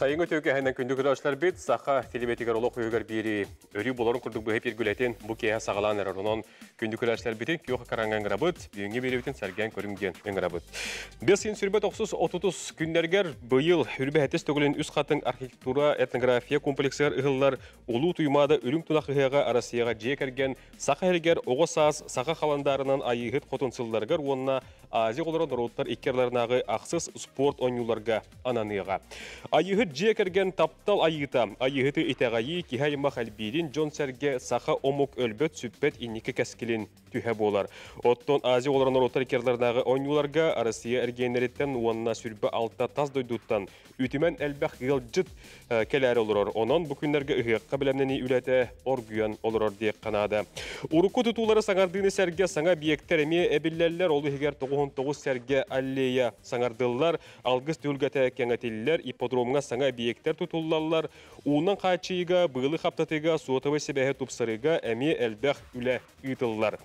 Сайын өтеуге әйнен күнді күдашлар бет, сақа телебетігер олық өйгер бері өрі боларын күрдік бұхеп ергілетін бұ кея сағалан әрірінон күнді күдашлар бетін кеуқы қаранған ғырабыт, бүйінге бері бетін сәрген көрінген ғырабыт. Бес ен сүрбет 30-30 күндергер бұйыл үрбе әтес төгілін үз қатын архитектура, этнография комплексер ұғылар ұлу тұймады үрім тұнақ ұғыға арасияға жекерген сақа әлгер оғы саз сақа қаландарынан айығыт қотынсылдарғыр онына Азия оларын роуттар иккерларнағы ақсыз спорт ойнуларға ананыға. Айығыт жекерген таптал айыта. Айығыты итағайы кихайма қалбирин Джон Сәрге саха омук өлбөт сүппет иннекі кәскілін түхә болар. Оттон Азия оларын роуттар иккерларнағы ойнуларға Россия әргенереттен уанна сүрбі алта таз дойдуттан үтімен әлбәқ ғылжыт кәләрі олырор. Онон бүкіндерге ұғыққа білемнені үләті оргүйен олырор дек қанады. Урукку тұтулары саңардыны сәрге саңа биектер әме әбілләлер олы хегер 99 сәрге аллея саңардылар, алгыс түлгәті кәңәтелілер, ипподромға саңа биектер тұтулалар, уынан қачыйға, бұғылы қаптатыға, суотывы себәхі тұпсырыға әме әлбәқ үлә ұйтылылар.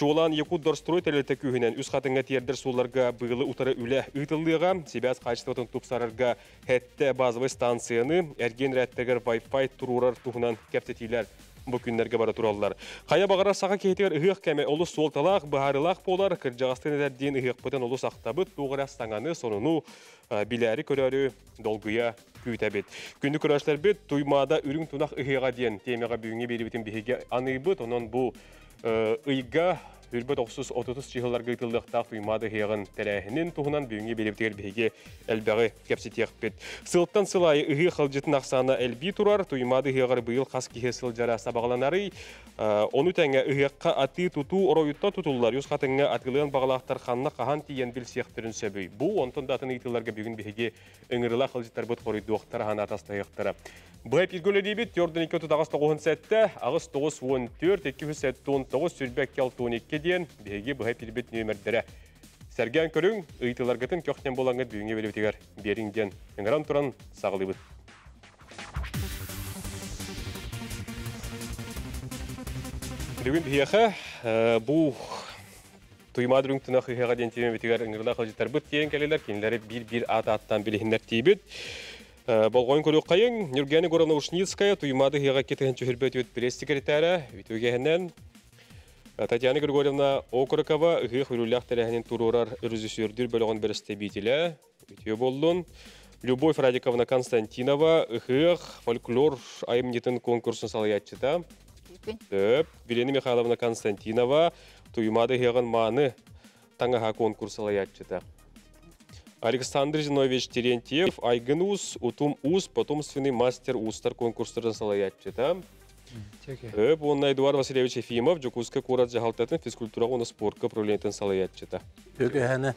Чолан Якут Дорстрой тәлеті күйінен үз қатыңа тиердер соларға бұғылы ұтары үлі ұйтылыға, себәз қачтыватын тұпсарарға хәтті базовый станцияны, әрген рәттегер Wi-Fi тұрурар тұғынан кәптетейлер бұл күндерге бара тураллар. Қая бағара саға кейтер ұғық кәме олы солталақ, бағарылақ болар, кіржағастын әдерден ұғық бұтын олы сақтабыт, туғыра стаңаны соныну біләрі көрәрі долгыя күйтәбет. Күнді көрәшлер бет туймада үрің тұнақ ұғыға дейін темеға бүйіңе бері бітін біхеге анығыбыт, онын бұл ұйға Үрбет 30-30 чиғылар гыйтылдықтақ туймады хеғын тәрәхінен туғынан бүйінге белептігер бейге әлбәғі кәпсетек бет. Сылттан сылайы ұғы қылжытын ақсаны әлбі тұрар, туймады хеғыр бұйыл қас кеге сыл жара сабағаланары, оны тәңе ұғыққа аты тұту оройытта тұтулар, юз қатыңа атқылығын бағалақтар қанна қахан тиен біл сияқтырын сөбүй. Бұл онтын датын бүгін бейге үңіріла қылжыттар бұт қорыйды оқтар хан атастайықтары. Бұл әпілгөлі дейбет, Йордан 2-9 сәтті, ағыз 9-14, 2-9 сүрбәк кел 12 дейін, бейге бұл әпілбет нөмірдері. Сәрген көрің, ұйтыларғытын көқтен болаңы бүйінге белетігер беріңден. Үңіран тұран сағылыбыт. Бүгін бейеқі, бұл туймадырың тұнақ ұйға ден темен бетігер үңірла қылжыттар бұт дейін кәлелер, кенілері бір-бір аты-аттан білігіндер тейбіт. Болғойын көрі қайын, Нюргені Горовна Ушницкая туймады хеға кетігін чөхілбет өт пресс секретары, өтігенен Татьяна Григорьевна Окорокова ұғы хүрілләқ тәрәхінен тұрурар режиссердер бөліғын бірісті бейтілі, өтіе болдың. Любовь Радиковна Константинова ұғы фольклор айымнетін конкурсын салаятчыда. Төп, Белена Михайловна Константинова туймады хеғын маны таңаға конкурс салаятчыда. Александр Зинович Терентьев, Айгын ус, Утум ус, потомственный мастер устар конкурстарын салаятчыда. Өп, онна Эдуард Васильевич Ефимов, Жокуска Курат Жахалтатын физкультура оны спортқа управлениетін салаятчыда. Өгі әні.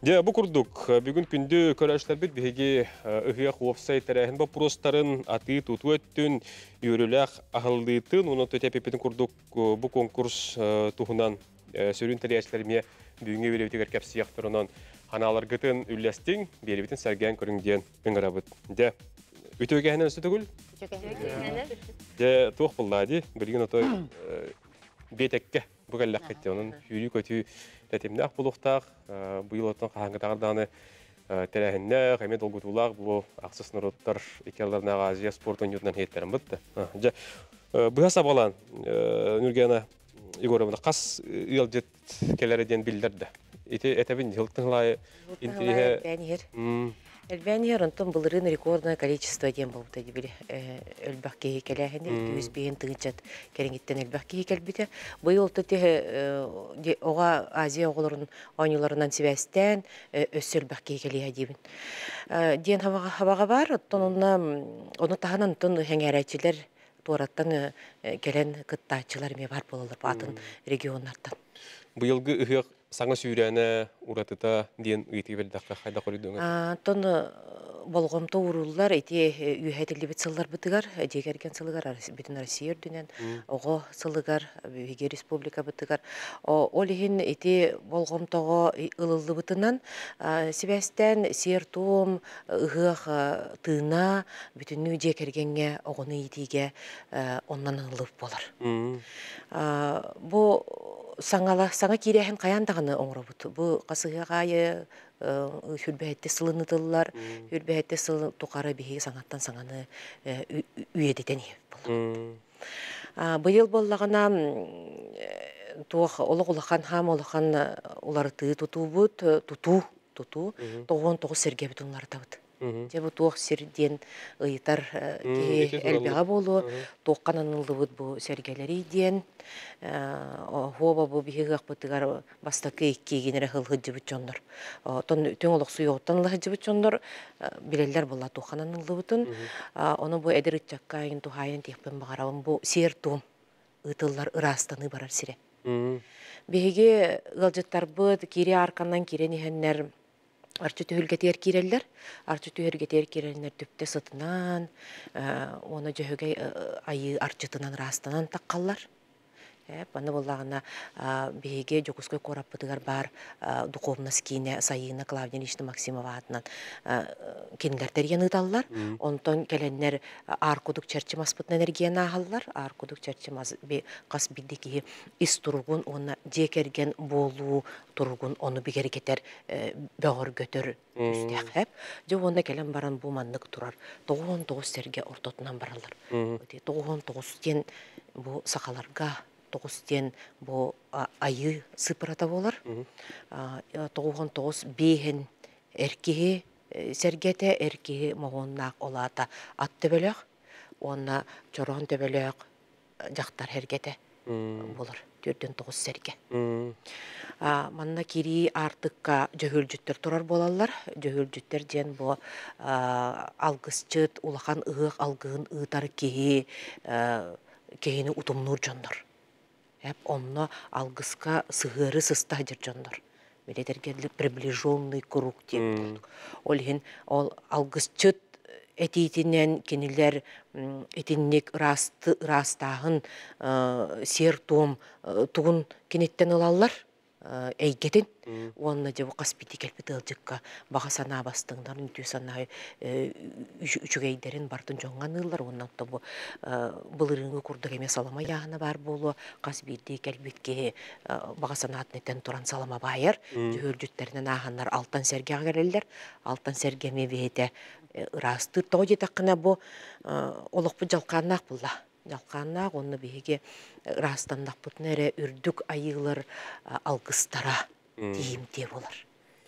Де, бұл күрдік. Бүгін күнді көрәшілер бет бігеге ұғияқ офсайт тәрәхін ба простарын аты тұту өттін, үйріләқ ағылдыйтын, оны төтепепетін күрдік бұл конкурс тұғынан сөрін тәрәшілерме бүгінге беребетігер кәп сияқтырынан ханалар гытын үлләстің, беребетін сәрген көріңден үңірабыт. Де, Де, туық бұллады, білген отой бетекке бұғаллақ кетті, оның үйрі көті тәтемді ақ бұлықтақ, бұйыл оттан қағаңғытағырдағыны тәрәхінне, қаймет олғытулақ, бұл ақсыз нұроттар екелерінаға Азия спорт Егоровна. Ите Бәнер. Бәнер онтон былырын рекордное количество дем был тади били өлбәк кеһи келәһенде үз бейен тыгынчат кереңиттен өлбәк кеһи келбите. Быйыл тете ога Азия оголорун ойнуларынан сибәстән өс өлбәк кеһи келәһә дибин. Ден хавага бар, оттон онна оны таханан тон хәңәрәчиләр туараттан келен кыттаачылар ме бар болалар атын регионнардан. Быйылгы ыһык саңа сүйрәне уратыта диен ыйты белдәккә хайда корыдыңа. Тон болгомто уруллар эти үйһәтилли бит сыллар бытыгар, дегерген сылыгар бүтүн Россия өрдүнен, ого сылыгар, Биге республика бытыгар. Ол ихин эти болгомтого ылылды бытынан Себастьян Сертум ыгых тына бүтүннү дегергенге огону итиге оннан ылып болар. Бу саңала саңа кирэһин каяндаганы оңробут бу касыга гайы хүрбэхетте сылыны тыллар хүрбэхетте сылы тукары биһи саңаттан саңаны үйедетен М, быйыл боллагана туох олох улахан хам улахан уларыты тутубут туту туту тогон тогуз сергебит улартабыт мгм. Же бу туох сирден ыйтар элбега болу туоккан анылдыбыт бу сергелери диен хуоба бу биһигак бытыгар бастакы иккигинере хылхыджыбыт чондор. Тон төң олох суйоттан лыхыджыбыт чондор билеллер була туоккан анылдыбытын ону бу эдер ытчаккайын тухайын тиекпен багарабын бу сиер туум ытыллар ырастаны барар сире. Биһиги ылжыттарбыт кири арканнан кирен иһеннер арчы түһүлгетер киреллер арчы түһүлгетер киреллер түптө сытынан оны жөһөгө айы арчытынан растанан таккаллар Баны боллагана биһиге жокуской кораппытыгар бар а, духовноскийне сайына Клавдия Ильична Максимова атынан кинилертер яныталлар. Онтон келеннер аркудук черчимаспытын энергияны ахаллар. Аркудук черчимас би кас биддики ис тургун оны жекерген болуу тургун оны бигер кетер бөгөр göтөр үстәк хәп. Жо онда келен баран бу маннык турар. 99 серге ортотунан баралар. Өте 99 тен бу сакаларга тоғыз тен бу а, айы сыпырата болар. Тоғын тоғыз бейхен эркеһи э, сергете эркеһи моғоннаақ олата ат төбөлөк, онна чорон төбөлөк жақтар хергете болар. Түрден тоғыз серге. манна кири артыкка жөгүлжүттер турар болалар. Жөгүлжүттер ден бу а, алгысчыт улахан ыгык алгыын ыытар кеһи а, кеһини утумнур жондор. Эп онно алгыска сыгыры сыста жер жондор. Билетерге приближенный круг деп. Ол ол алгысчыт м, этинник расты растагын сер туум тугун кинеттен ылаллар эйгетин онна же каспити келбит ылжыкка бага санаа бастыңдар үтүү санаа үчүгейдерин бартын жоңган ыллар оннан то бу былырыңы курдук эме салама яхына бар болу каспити келбитке бага туран салама байыр жөөлжүттеринен аханнар алтан серге келелер алтан сергеме бейте ырастыр того жетаккына бу олокпу жалкааннаак булла. Жалкааннаак онны биһиги ырастандакпытын эре үрдүк айылар алгыстара тиимтие болар.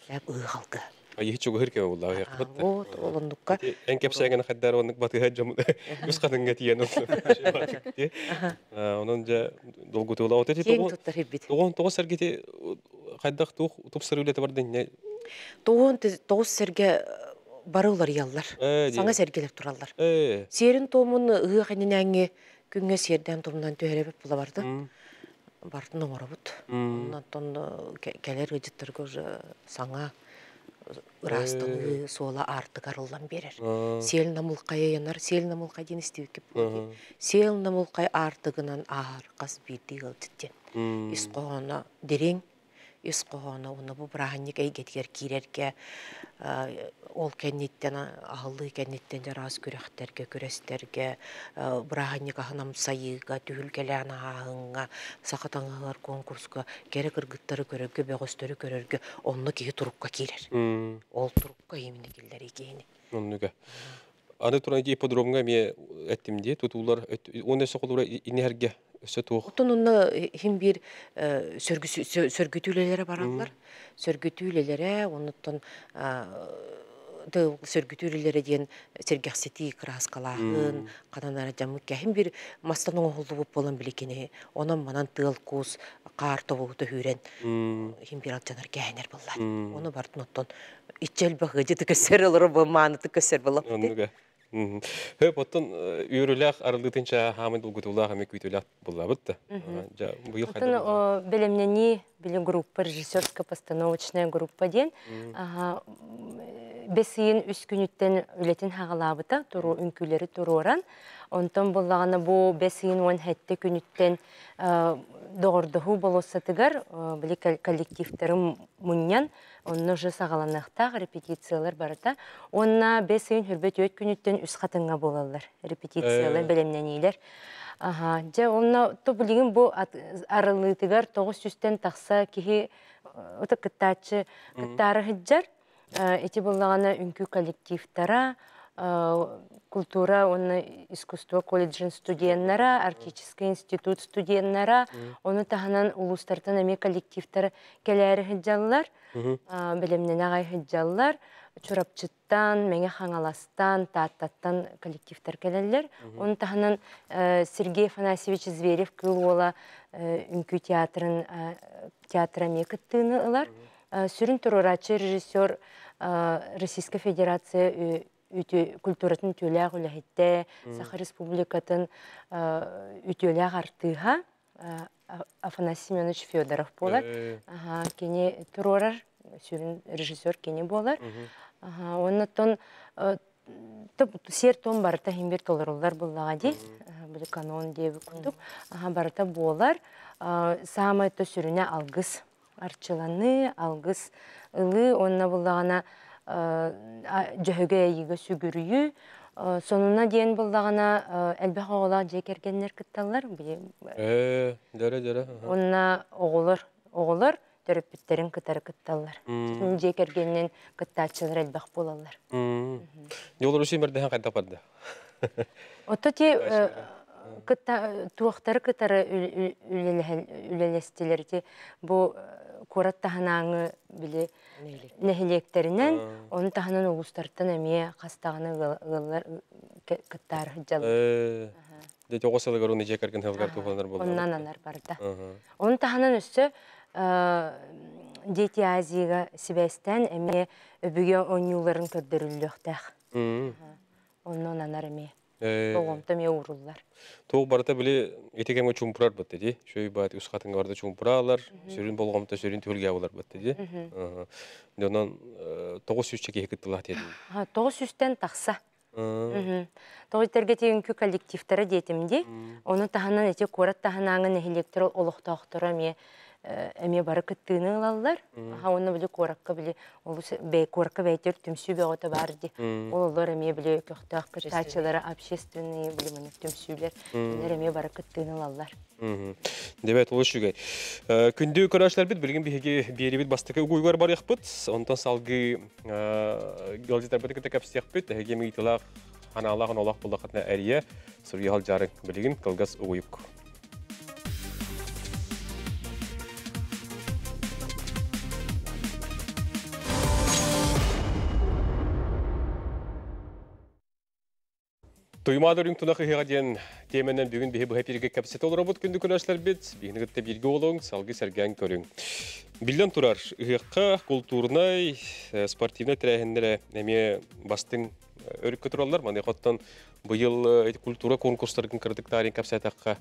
Эп ыгалгы айы чугу хирке булла аяк бит. вот олондукка Эн кепсәген хәддәр оннык батыга жам үз катынга тиен. Онон жа долгу тула туттар хиббит Тугон тогыз сәргете хайдак тух тупсыр үлете бар ден. тоон тогуз серге барылар яллар. Э, саңа сергелеп тураллар. Э. серин томун ыаханинаңе күнгө серден томунан төһөрөбөп була барды. Бартын оңоробут м, Оннан келер ыжыттарга уже саңа ырастыны суола артык арылдан берер. Сел намылкая янар, сел намылкай ден истеук кеп ага, Сел намылкай артыгынан аар кас бирди гылтыттен. м, Ис коона дерең, ис коона уна бу браханник эйгетгер кирерге ол кенниттен ахыллы кенниттен жарас күрәхтерге күрәстерге браханник ахынам сайыга түһүлгелән аһыңга сакатаңалар конкурска кере кыргыттары көрөргө бөгөстөрү көрөргө онны кии турукка кирер ол турукка имени киллери кийини оннуга. Аны туран ди подробно ме әттим ди тутулар оны сокулура инерге өсө тух. Отон онны хим бир сөргүтүүлелере баралар. Сөргүтүүлелере, онуттан тыл сөргүтүүлелере диен сергексети краскалаахын, кананара жамык хим бир мастан оңолду буп болан билекини. Онан манан тыл кус кар тобугута хүрен хим бир алжанар кәһенер буллар. Оны бартын оттон ичел багыжы тикесер олор бу маны тикесер булап. Хөп оттон үйрүләк арылдытынча хамын булгутулах ами күйтүләк булла битте. Ja быйыл хайда. белемнени били группа, режиссерско-постановочная группа ден. Ага, бесиин үс күнүттен үлетин хагалабыта, туру үнкүлери туруран. Онтон буллаганы бу бесиин он хетте күнүттен догордоху болосатыгар, били коллективтерим муньян, онны же сагаланактак репетициялар барыта. Онна бесиин хүрбет өт күнүттен үс хатынга болалар, репетициялар, Э. белемненилер. Ага, же онна то билигин бу ат- арылыытыгар тоғыз жүстен тақса кихи ота кыттаачы кыттары хыджар эти буллагана үнкү коллективтара э, культура оны искусство колледжин студеннара артистический институт студеннара оны таханан улустартан эме коллективтары келәри хыджаллар билимнен агай хыджаллар чурапчыттан меңе хаңаластан тааттаттан коллективтар келелер оны таханан э, Сергей Афанасьевич Зверев кыл э, үнкү театрын э, театра мекыттыны ылар. Э, сүрін режиссер э, Российской Федерация культуратын түләг үләһитте Саха Республикатын үтүләг артыга Афанасий Семенович Федоров болар. Э, Ага, кене турорар сүрін режиссер кене болар. Топ сер том барта химбер толорулар буллага. Били канон курдук. Ага, барта болар. Самай то сүрүнө алгыс арчыланы, алгыс ылы онна буллагана жөһөгө эйиге сүгүрүйү. Э, Сонуна диен буллагана элбэх огола жекергеннер кытталлар. Били э, дөрө, дөрө. аха. Онна оголор, оголор төрөпүттерин кытары кытталлар. М. Жекергеннен кыттаачылар элбэх болалар. М. Жолор үші мәрдіған қайда барды. Ото те кытта туактары кытары үлелестилер те бу курат таханаңы биле нехилектеринен оны таханан улустартан эме кастаганы гыллар кыттар жал Э, де болды. оннан анар барда. Оны өссө дети Азияга сибестен өбүгө. М. Оннан анар. Э, Огомто ме уруллар. Тоғы барыта біле етекемге чумпурар бітті де. Шөй бат үс қатынға барда чумпуралар, сүрін болғамта сүрін төлге болар бітті де. Онан тоғыз сүз чеке хекіттілі дедім. Ha, тоғыз үстен тақса. М. Тоғытерге тегінкі коллективтары детімде, оны таханан эте корат таханаңын эхилектер олықтақтыра ме эме бары кыттыны ылалар. Ха, оны біле коракка біле, ол бей коракка бәйтер түмсі бәғыта барды. Ол олар эме біле көқтақ кыртачылары общественные біле мұны түмсүлер. Олар эме бары кыттыны ылалар. Мгм. Дебет ол үшіге. Күнді көрәшлер бит, білген бігі бері бит бастықы ұйғар бар яқпыт. Онтан салғы гөлдетер біті күті кәпсі яқпыт. Әге мейтілақ, аналағын олақ болақытына әрия. Сұрги хал жарың білген ұйық. Туймадырың тунақы хеға ден теменен бүгін бігі бұға перге кәпсет ол робот күнді күнәшлер бет, бігінігітті бірге олың, салғы сәрген көрің. Билден турар, ұйыққа культурнай, э, спортивнай тірәхіндері әме бастың өріккі туралар, маны қоттан бұйыл э, культура конкурстарын кірдік тарин кәпсет аққа.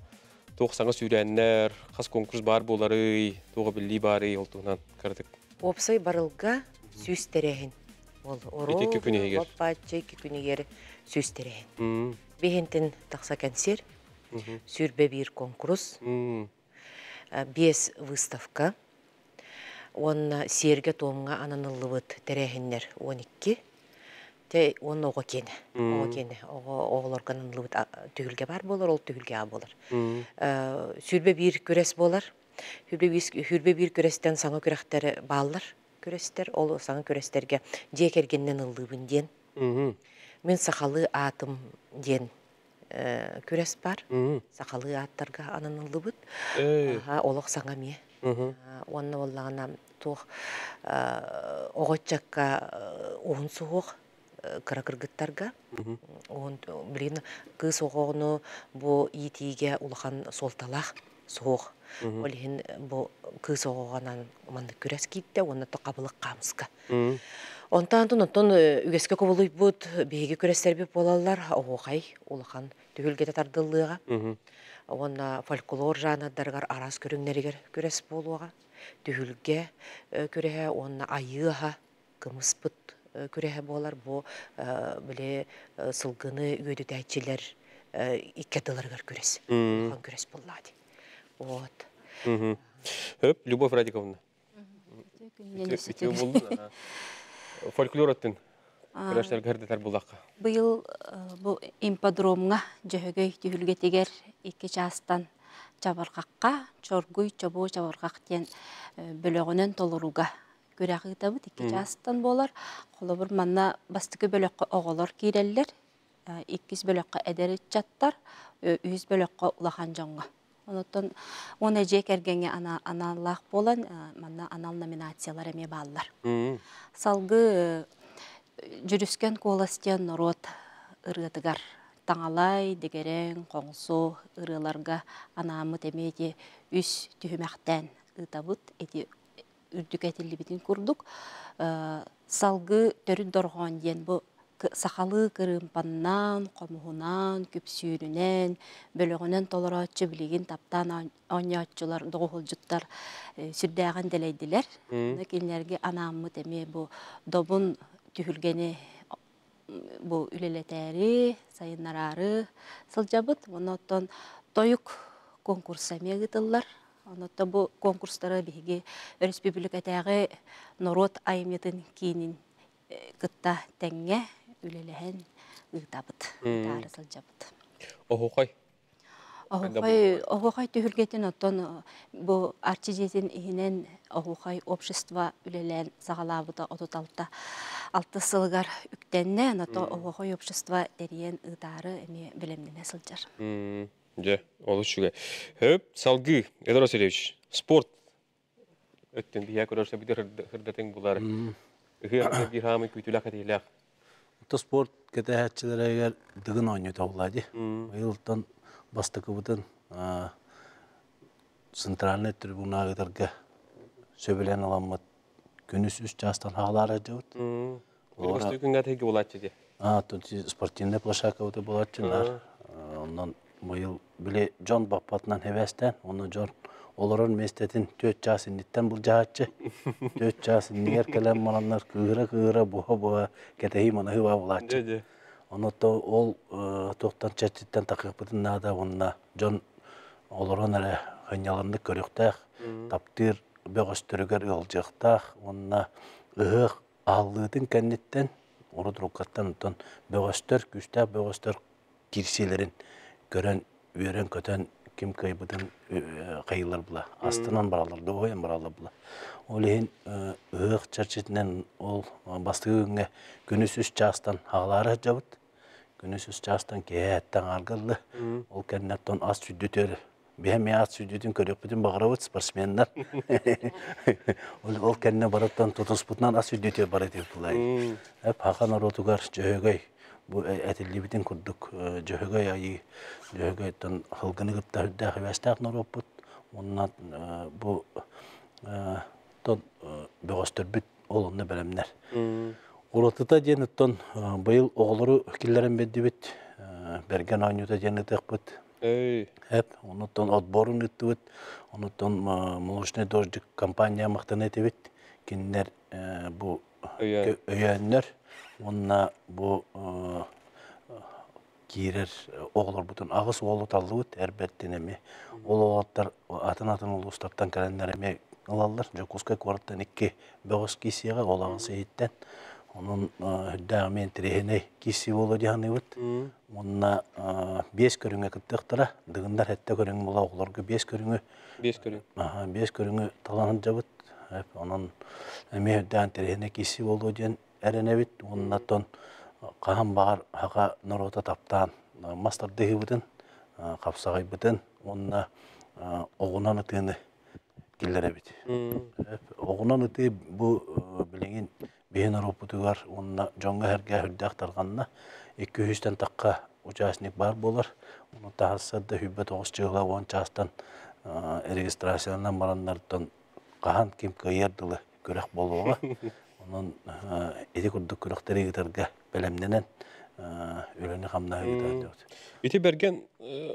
Қас конкурс бар болары, тоғы білі бары, ол туғынан кірдік. Опсай. Ол. Лаппачы М, Бехентен тақса консер, мгм, сүрбе бир конкурс, э, бес выставка. Онна серге томга ананылыбыт терехиннер 12. Те он. Ого кене. Ого оголор кананылыбыт түгүлге бар болар, ол түгүлге а болар. Э, Сүрбе бир көрес болар. Хүрбе бир бир көрестен саңа көрәктәре баллар көрестер. Ол саңа көрестерге жекергеннен ылдыбын ден. Мен сақалы атым ден э, көрес бар. Сақалы аттарға анан ылдыбыт. Э, Аха, олық саңа ме. Онны боллағына тух оғытчакка уын суық кыра кыргыттарга. мгм. Он блин кыз оғону бу итиге улахан солталах соох. Олихин бу кыз оғанан манды күрәс китте, оны то кабылык камыска. Тон онтон үгеске кобулуй бут беге күрәстер беп болалар оғай улахан түгелге тардылыга. Онна фольклор жанрдаргар арас көрүңнәригер күрәс болуга. Түгелге күрәһә онна айыга кымыспыт күрәһә болар бу э, биле э, сылгыны үгөдү тәчилер икке дыларгар күрәс. М. Хан күрәс буллады. Вот. Höp, Любовь Радиковна. Болды. Фольклор аттын Көрәшләр гәрдәтәр булакка. Быйыл э, бу имподромга жөһөгөй түһүлгетигер икки частан чабаргакка, чоргуй чобо чабаргак тен бөлөгөнөн толоруга күрәгытабыт икки частан болар. Холобур манна бастыкы бөлөккө оголор киреллер, э, иккис бөлөккө эдерит чаттар, э, үз бөлөккө Онотон оны же кергенге ана аналлах болан, э, манна анал номинациялар эме бааллар. Мм. Салгы жүрүскен коластен норот ырыатыгар таңалай дегерен коңсо ырыларга анаамы темети үс түһүмәхтән ытабыт эти үрдүк этиллибитин курдук Э, салгы төрүн доргон диен бу к- сахалы кырымпаннан, комуһунан, күпсүүрүнен, бөлөгөнөн толороочу билигин таптан оñооччулар, доҕухулжуттар сүрдээгэн дэлэйдилэр. Уна кинилерге анааммы теме бу добун түһүлгени бу үлелетээри, сайыннарары сылжабыт. Онотон тоюк конкурса мегытыллар. Онотто бу конкурстары биһиги республикатагы народ айыметін кейінін кытта тәңге үлеләһен ыытабыт, тары сылжабыт. Охукай. Охухай, охухай түһүлгетин оттон бу арчижетин ихинен охухай общество үлелән сагалабыта отуталта алты сылгар үктенне, ното охухай общество дериен ыытары эми билемдене сылжар. Же, ол үшүгө. Хөп, салгы, спорт. Өттен бия хырдатың булар. Хамы күтүләк этиләк. Та спорт кетәһәтчеләргә дыгын ойный таулади. Быйылтан бастыкыбытын центральный трибуна гыдырга сөбелен аламмыт күнүс үс жастан ажабыт. Мм. Ora... күнгә теге булат ди. А, тут спортивный площадка өтө болатчылар. Ондан быйыл биле Джон Баппатынан хевестен, оны Джон олорон местетин төт жас инниттен бул жаачы. Төт жас иннигер келем мананар кыыра кыыра буха буха кетеhi мана хыва болатчы. Же, же. Онотто ол тоқтан чәчиттен тақиқпытын нада онна Джон олорон әле хыняланды көріқтақ, таптыр бөғістірігер ылжықтақ, онна ыһық аллыытын кәнниттен, урут рукаттан утон бөғістір, күстә бөғістір кирселерин көрен үйрен көтен ким кайбытын кайылар була. Астынан баралар, доғайын баралар була. Ол ehen ыһық чәрчетінен ол бастығы күнүс үс жастан ағлары жабыт. Күнүс үс жастан кеәттен аргылы. Ол кәннеттен ас сүддетер. Бәме ас сүддетін көрек бүтін бағырауыт спортсмендар. Ол кәнне бараттан тотоспутнан ас сүддетер бар етеп бұлай. Әп хақан оротугар жөһөгөй. Бу әтилли битин курдук жөһөгөй айы жөһөгөй тон хылгыны гытта хүддә хәвәстәк норопут. Оннан бу тон бөгөстөр бүт олонны бәлемнәр. Уротыта ден тон быйыл оғлары. Берген ден молочный дождик компания мактан. Киннер бу. Онна бу кирер оғлар бутун агыс оғлы таллыбыт әрбәттен эми. Ол оғлаттар атын атын ол устаптан кәлендер эми алалар. Жокускай кварттан икки бөгөс кисияга ол агысы еттен. Onun хүддәмен тирехене киси болу дияханыбыт. Онна бес көріңе кыттықтыра, дығындар әтті көрің бола оғыларғы бес көріңі, Бес көрүн. аха, бес көріңі таланын жабыт. Onun әме хүддән тирехене киси болу диен әренебит. Онна тон қахан бағар хақа норота таптан мастар қапсағай бытын, онна оғынан ытыны киллеребит. Оғынан ыты бу билеген бейін аропутугар, онна жоңға әрге хүрдәк тарғанна, 200-тен таққа участник бар болар. Оны тағасырда хүббет оғыз чығыла он частан регистрациянан бараннардын қахан кем кайырдылы көрек болуға. Onun edi kurduk гитәргә белемнән үләне хамна гитәрдә. Ити берген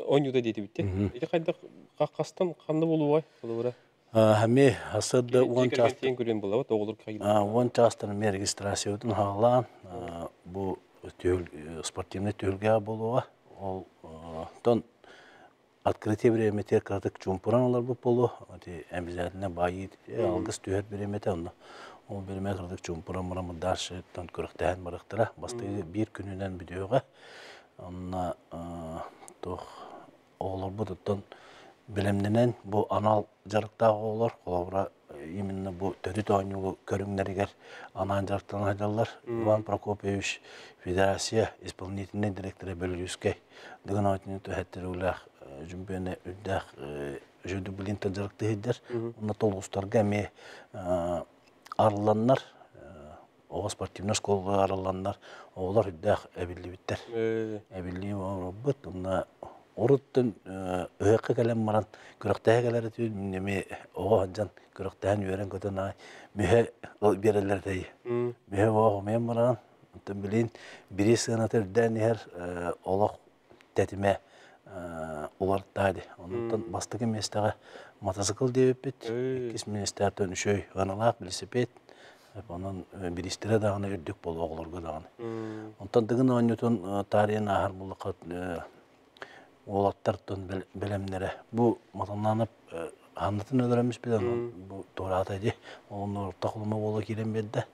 ойнуда дейти битти. Ити кайда какастан канды болуай. Болура. Хәме хасырда он Жекерген част тен көрген була, оғылыр кайда. А, он частын мен хағылан, түйіл, спортивный түйілге болуға, ол тон открытие беремете кратык чумпуран олар бұл болу, обязательно байы, алгыс түйер беремете, онда Ол берме кырдык чумпура мурамы даршы тон көрөктәһен барыктыра. Басты бир күнүнөн бүдөгө. Онна тох оолор бу туттан билемненен бу анал жарыктагы оолор колобура именно бу төтү тоонюгу көрүңнәригер анан жарыктан хайдаллар Иван Прокопьевич Федерация исполнительный директоры бөлүскө дыгын отны төһәттер улах жүмбөне үддах жөдү билинтен жарыкты хиддер. Онна толгустарга ме арыланнар Оға спортивный школға араланнар, олар үддәк әбілі Әбілі бұт, онна Оруттун ыһыкка кэлэн маран күрөхтэһэ кэлэри түйүн неме оҕо хаджан күрөхтэһэн үөрэн көтөн аай мүһэ биэрэллэр тәйи мүһэ оҕо мен маран онтон билин бири сыынатыр дэн иһэр олох тэтиме улар таади онтон бастыгы местеге мотоцикл диэбиппит иккис министертен үшөй ыналаак велосипед онон биристере дагына үрдүк болу оголорго даганы онтон дыгын ооннютун таарыйын аахар буллакка олаттартын белемнере бу матанланып ханнатын өлөрөмүс билен бу туурата ди onun орта кулума боло кирен берде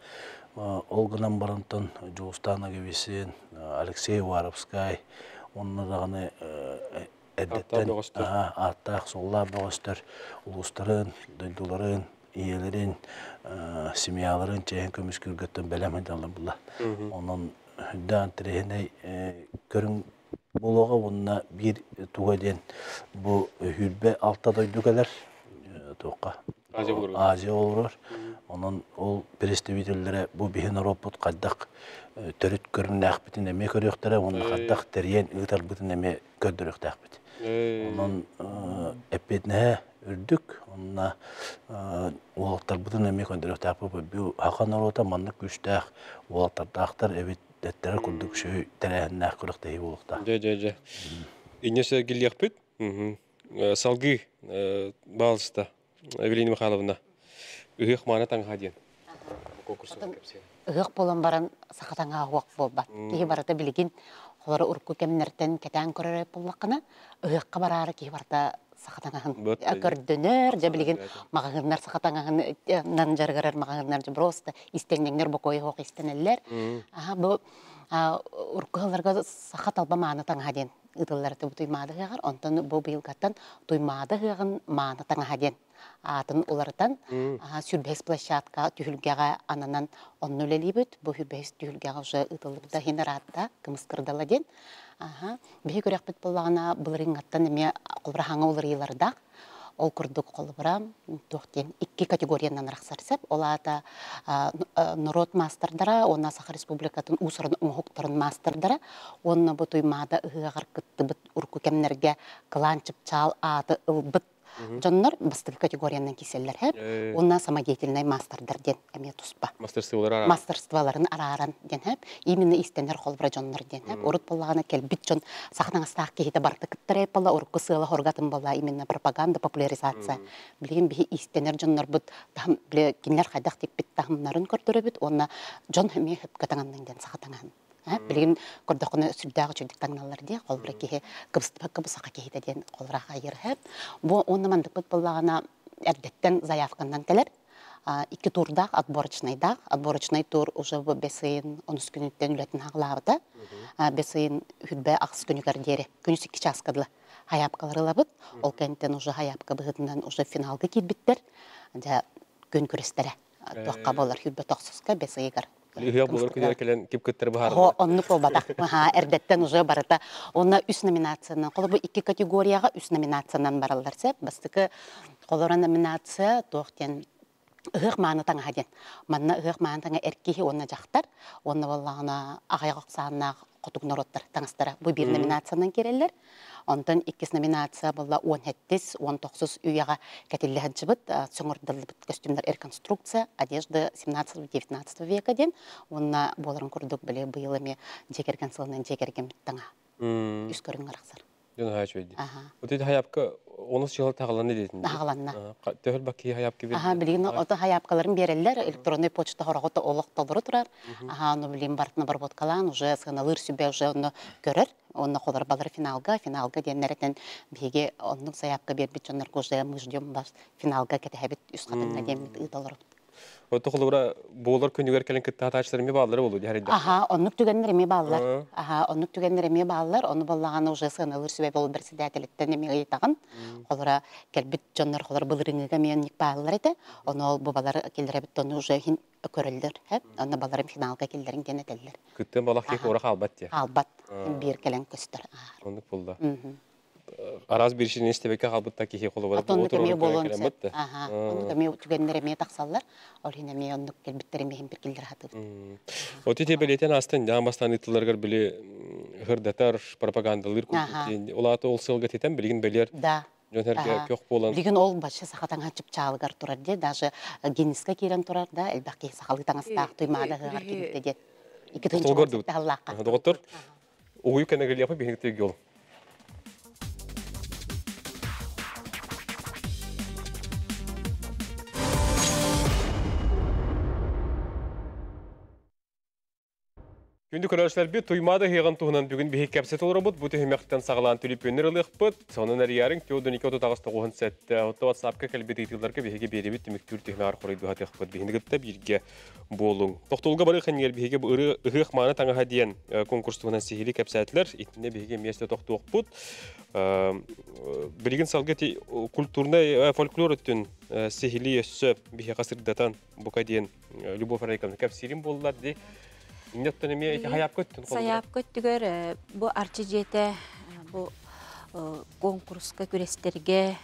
ол жуустана кебисин алексей варовскай онна даганы эддеттен аттаак суллар богостор улустарын дойдуларын иелерин семьяларын чейин көмүс күргөттөн белем айдалар була. Онун дан тирехиней көрүң Булога бунна бир туга ден бу хүрбе алта дойдугалар тоққа. Азия олурар. Онон ол представительлere бу бихин робот каддак төрүт көрүнәк битин эме көрөктөрө, оны каддак терен ыгытар битин эме көдөрөктәк бит. Онон эпетне үрдүк, онна олактар бутун эме көдөрөктәк бу бу хақан орота манны күчтәк, олактар дактар эбит дәттәре курдук шөй булыкта. Жа жа. Инесе гилияқпит. Салгы балыста Эвелина Михайловна. Үһек мана. Үһек болан баран сахатаңа хуак болбат. Кихи барата билигин холора урку кемнертен кетән көрөрөп буллакына үһеккә барары кихи барата сахатаңаһын көрдөнөр же билигин магагыннар сахатаңаһын нан жаргарар магагыннар же просто истеңнеңнер бокой хок истенеллер. Аха бу уркаларга сахат алба мааны таңа ден ыдылларды туймады хагар онтон бу быйылгаттан туймады хагын мааны таңа ден атын улардан сүрбес площадка түһүлгәгә ананан оннулелибит бу хүбес түһүлгәгә уже ыдылыбыда хинератта кымыскырдала ден аха бихи көрәкбит буллагана булрынгаттан эме кулбрахаңа улар йыларда ол курдук колбура тухтен икки категориянан рахсарсеп олата народ мастердара онна саха республикатын усырын оңхуктарын мастердара онна бу туймада ыгагар кыттыбыт урку кемнерге кыланчып чал аты ылбыт Жоннор бастыгы категориянан киселлер хеп, онна самодеятельный мастердер ден эме туспа. Мастерстволар Мастерстволарын араран ден хеп, именно истенер холбра жоннор ден хеп. Урут боллагана келбит жон сахнаңа стак кехите барты кыттырып бола, урукку сыла хоргатын бола именно пропаганда, популяризация. Билген бихи истенер жоннор бут тахым биле кинлер хайдак тип бит тахымнарын көрдөрөбүт, онна жон хеме хеп катаңандан ден сахатаңан. Билген көрдөкүнө сүрдөгө чүдүк таңналар ди, колбра кихе кыбыстыпа кыбысака кихите ден колбра хайыр хеп. Бу онна мандык бут боллагана эрдеттен заявкандан келер. Икки турдак, отборочныйдак. Отборочный тур уже бу бесыйын 13 күнүттен үлетин хаглабыта. Бесыйын хүдбе акс күнүгөр дери. Күнүс 2 часкадылы хаяпкалар ылабыт. Ол кенттен уже хаяпка быгытынан уже финалга кирбиттер. Жа күн күрестере. Тоққа болар хүдбе тоқсызга бесыйгар Үһүк булар күнәр келен кип кыттыр бахар. Хо, онны колбата. Ха, эрдеттен уже барыта. Онна үс номинациянан, колы бу икки категорияга үс номинациянан баралдар сеп. Бастыкы колора номинация тоқтен ыгык мааны таңа хаден. Манна ыгык мааны таңа эркихи онна жактар. Онна боллагына агайгак саанна котук народтар таңыстара. Бу бир номинациянан керелер. Онтон иккис номинация болла 17 19 үйяга кәтилләһән чыбыт, сөңөрдәлбит костюмнар реконструкция, одежда 17-19 века ден. Онна боларын күрдүк биле быйыл эме жекерген сылынан жекерген биттаңа. Үс көрүн араксар. Wedi. Аха. Вот эти хаяпка 10 жыл тагыланы дейтин. Тағыланна. Береллер, электронный почта хорогота билин бартына барботкалан, уже сыналыр сүбе оны балар финалга, финалга ждем вас финалга. Отто холура болар күнүгөр келен кытта таачтар ми баалары болду дихарыда. Аха, оннук түгеннер эме Ага. баалар. Аха, оннук түгеннер эме баалар. Оны боллаганы уже сыналыр сүбе бол председательликтен эме ыйтаган. Холора келбит жоннор холор былырыңыга мен ник баалар эте. Оны ол бубалар келдеребит оны уже хин көрөлдөр. Хеп, оны баларым финалга келдерин денетелдер. Кыттын балак кек ора калбат те. Албат бир келен көстөр. Ондук болду. Араз бир шин истебекке калбытта кихи холура. Атонны кеме болон. Аха, оны кеме түгеннер эме таксаллар. Ол хин эме оннук келбиттер эме хин бир келдер хатып. Оти белетен астын дамастан ытыларгар биле хырдатар пропагандалыр. Улаты ол сылга тетен билген белер Да. Ага. кök болан. Билген ол башы сахатан хачып чалгар турар де, даже э, гениске кирен турар да, элбаки сахалы таңастаак туймада хыгар кибитте де. Та Аллахка. Доктор, угуй кенегел япы бихинте Күнді көрәшлер бі туймады хейған туғынан бүгін бейік кәпсет олар бұд, бұты хемектен сағылан түліп өнер ылық бұд, соның әріярың теодын екі оты тағысты қоғын сәтті, отты ватсапқа кәлбет етілдерге бейге беребет түміктүр түйін ар қорайды хатық бұд, бейіндігітті бірге болуң. Тоқтолға бары қанер бейге ұғық маны таңыға дейін конкурс туғынан сихили кәпсәтілер, итіне бейге месте тоқтуық бұд. Білген салғы культурный фольклор өттін сихили өссі бейге қасырдатан бұқа дейін Любовь Райковна кәпсерін болылар дей. Иннеттен эме эти хаяп көттүн. Саяп көттүгөр бу арчы жете бу конкурска күрестерге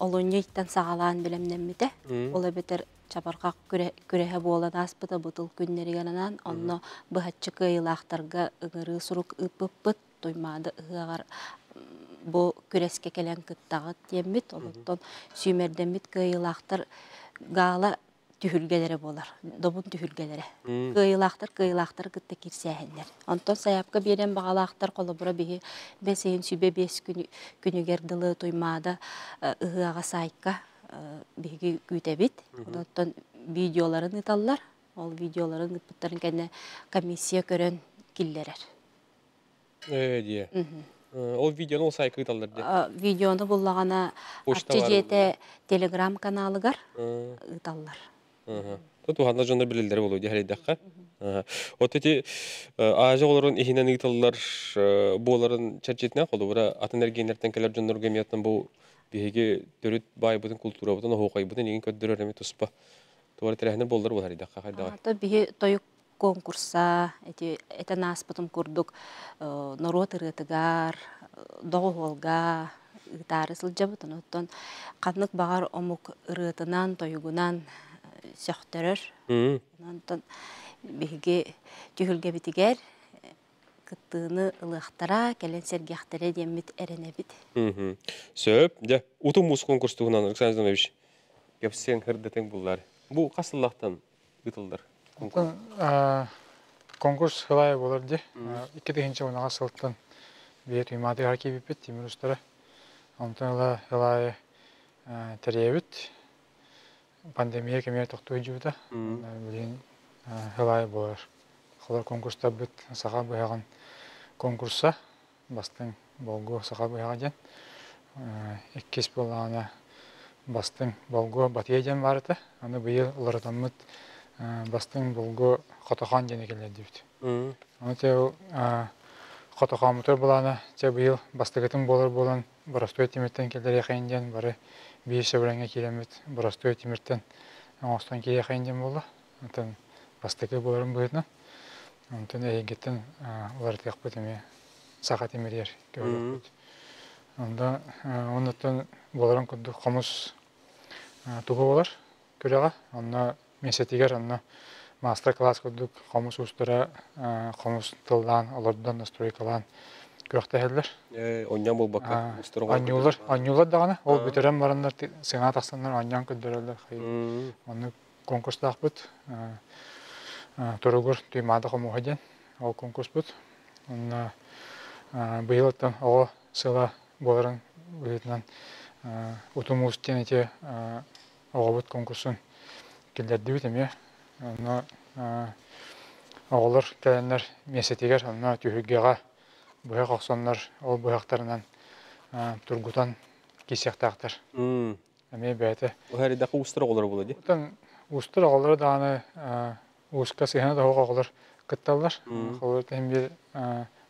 олоньйттан сагалаан билемнеммите. Ола бетер чабарга күреһе болан аспыта бутыл күннеригенанан онно быхатчы кыйлаахтарга ыгыры сурук ыппыппыт тоймады ыгагар бу күреске келен кыттагы тиеммит олоттон сүймердеммит кыйлаахтар гала түһүлгелере болар добун түһүлгелере кыйлаахтар кыйлаахтар кытта кирсээхиннер онтон саяпка биэрен багалаахтар колобура биһи бесейин сүбе бес күнүгер дылы туймаада ыһыага сайка биһиги күтебит онтон видеоларын ыталлар. Ол видеоларын ытпыттарын кэнне комиссия көрөн киллерер Э, дие. Ол видеоны ол сайкы талдар де. видеону буллагана телеграм каналыгар ыталлар. Тут туханна жондар билелдер болу дихали дакка. Вот эти ажы оларын ихинен италлар боларын чарчетне колу бара атын эргенерден келер жондар гемиятын бу биһиги төрүт бай бутун культура бутун хокай бутун иген көддөрөр эме туспа. Туар терехнер болдар хари дакка хайда. Ата биһи тойук конкурса эти это нас потом курдук народ ырытыгар дого холга ытары сылжабытын оттон каннык багар омук ырытынан тойугунан сөхтөрөр онтон биһиги түһүлге битигер кыттыыны ылыахтара келен сергиахтаре диэммит эренебит Сөп, де, утум мус конкурс тугунан Александр Зинович. Гепсен хырдатен буллар. Бу касыллахтан ытылдар. Конкурс хылай болар де. Икки тегенче онага сылттан бие туймады ар кебиппит тимир устара. Онтон ыла хылай теребит. Пандемия кемер тохтой жута. Билин хылай болар. Холар конкурста бит сага быяган конкурса бастың болгу сага быяга ден. Эккес болана бастың болгу батияден барыты. Аны быйыл лырытаммыт бастың болгу хотохан дене келер дебит. Аны те хотохан мутор булана те быйыл бастыгытын болар болан боростой тимиртен келер яхайнден бары бир сөбрәнгә килемит боростой тимиртен оңостон киле яхайнден болду. Антон бастыгы боларын быйытна. Антон эйгеттен улар тек бутеме сахат эмерер көрөт. Онда оннотон боларын күндү комус тугу болар көрөга. Онна месетигер онна мастер класс күндүк комус устара комус тылдан олордон настройкалан көрөктәһелләр. Э, оньян бол бакка. Анюлар, анюлар дагана, ол бүтерен барандар сыңа тахсаннар аньян көндөрөлөр. Оны. Торугур туймада хомуһаден, ол конкурс бут. Онна быйылтан о сыла боларын быйытнан утумус тенете оғабыт конкурсын келдерді оғылар онна түйүгега бұяқ оқсанлар ол бұяқтарынан тургутан кесектақтар. эме бәте. О хәридә кустыра олар була ди. Утан устыр оголор дааны уска сыһына да. Холор тем бир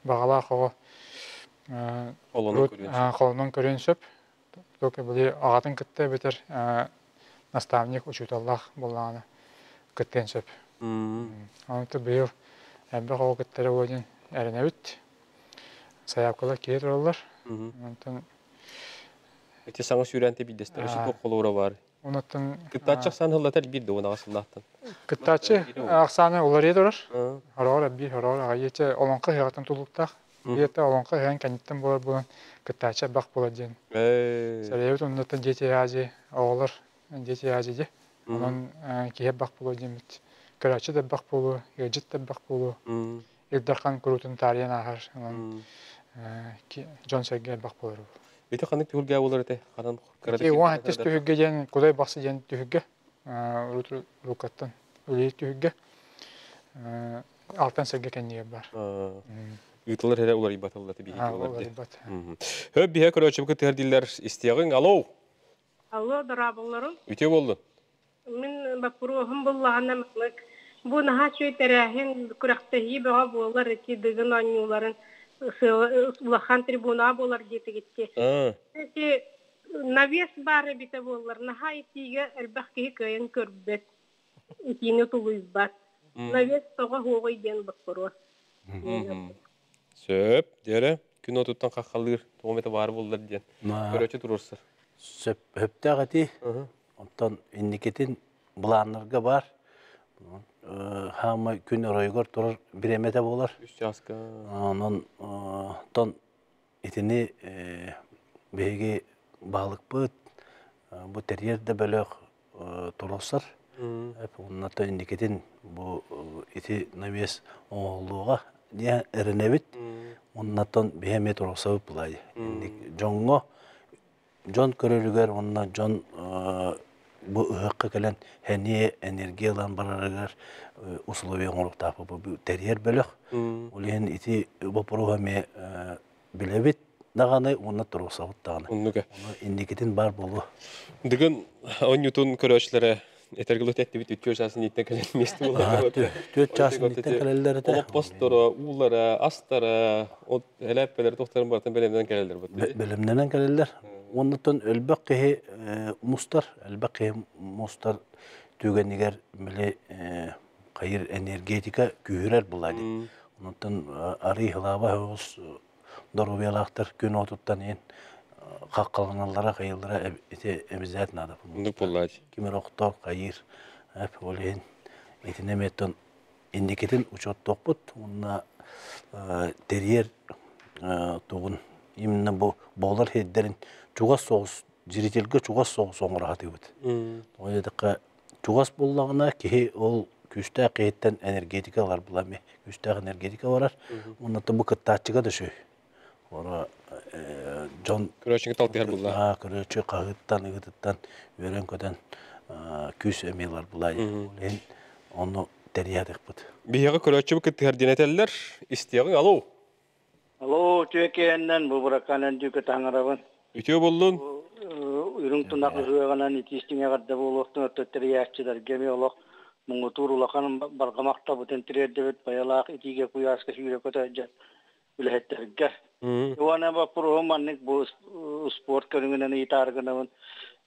багала хого Олоны күргән. холонон көрөн сөп. Только били агатын кытта бетер наставник учуталлах буллаганы кыттен сөп. Мм. Анты быйыл әббе хого кыттары ойын әренәбит. Саяпкала киет олар. Онтан Эти саңа сүрәнте бидестер. Өсү Аа. ток колора бар. онтан Кыттачак сан хыллатар бирде уна асыллаттан. кыттачы аксаны олар еді олар. Аа. Хорора бир хорора гайче олонка хягатын тулуктах. Бията олонка хян каниттен болар булан кыттача бак болар ден. Э. Сәрәйбет оннан дети яжи оғылар дети яжи де. Онан кие бак болар демет. Көрәче де бак болу, ежит де бак болу. Илдархан kurutun tarihin ahar. Джон Сергей бак болар. Бите ханык түгүлгә булар эте. Хадан Ки уан тес түһүгге ден кудай баксы. Руту рукаттан үлей. Алтан кенне бар. Ютылар хәдә улар ибатыллар ти А, бихи олар булар ди. бат. Хөп тәрдилләр. Алло. Алло, дорабыларым. Үтә булды. Мен бапуруһым буллагана мыклык. Бу наха чөйтерәһен күрәхтәһи бага булар ки дигән анюларын улахан трибуна булар дите гитте. Аа. Ки навес бары бите булар. Наха итиге әлбәх ки көйен көрбет. Итине тулуй бат. Навес тога хугый ден бапуру. Сөп, дере. Күн отуттан каккалыр. Томете бар булдыр дигән. Көрөчү турурсыз. сөп хөптәгати онтон инникетин буланнарга бар хама күн ройгор турар биремете болар Үч часка. онон тон итини беги балык быт бу терьер да бөлөк турусар оннато инникетин бу ити навес оолуга дия эренебит оннатон бехеме турусабы булай жоңго жон көрөлүгөр онна жон бу ыхакка келен хәне энергиялан барарыгар условия оңуруктапы бу терьер бөлөк улен ити бопоруга ме билебит даганы онна турусабыт даганы Оннуга. индикетин бар болу часын иттен келен месте була. төт бартын келелер бут. билимненен келелер оннотон өлбөк кеһи мустар өлбөк кеһи мустар түгенигер биле кайыр энергетика күйрер булады онтон ари хылаба хос дорубиялактар күн отуттан ен каккаланалара кайылдара эте обязательно надо Ундук буллады. кимер октор кайыр эп олен этинеметтон индикетин учоттокпут онна терьер тугун именно бу болар хеддерин чугас соғыс жирителге чугас соғыс чугас боллагына кихи ол күстә кыйттан энергетикалар күстә энергетика барар бу кыттачыга да шөй ора жон а көрөчү кагыттан өрөн күс эмелар ен бут Бияга көрөчү бу денетеллер таңырабын. Үтө болдун. Үрің тұнақ ұзуғанан итистіңе қадда болуқтың өттөттер яқчыдар кеме олақ. Мұңғы тур улақанын барғамақта бұтын тірерді бет баялақ итиге куясқа сүйре көті үләхеттерге. Уана ба пұрғым анник бұл спорт көріңінен итарғынын.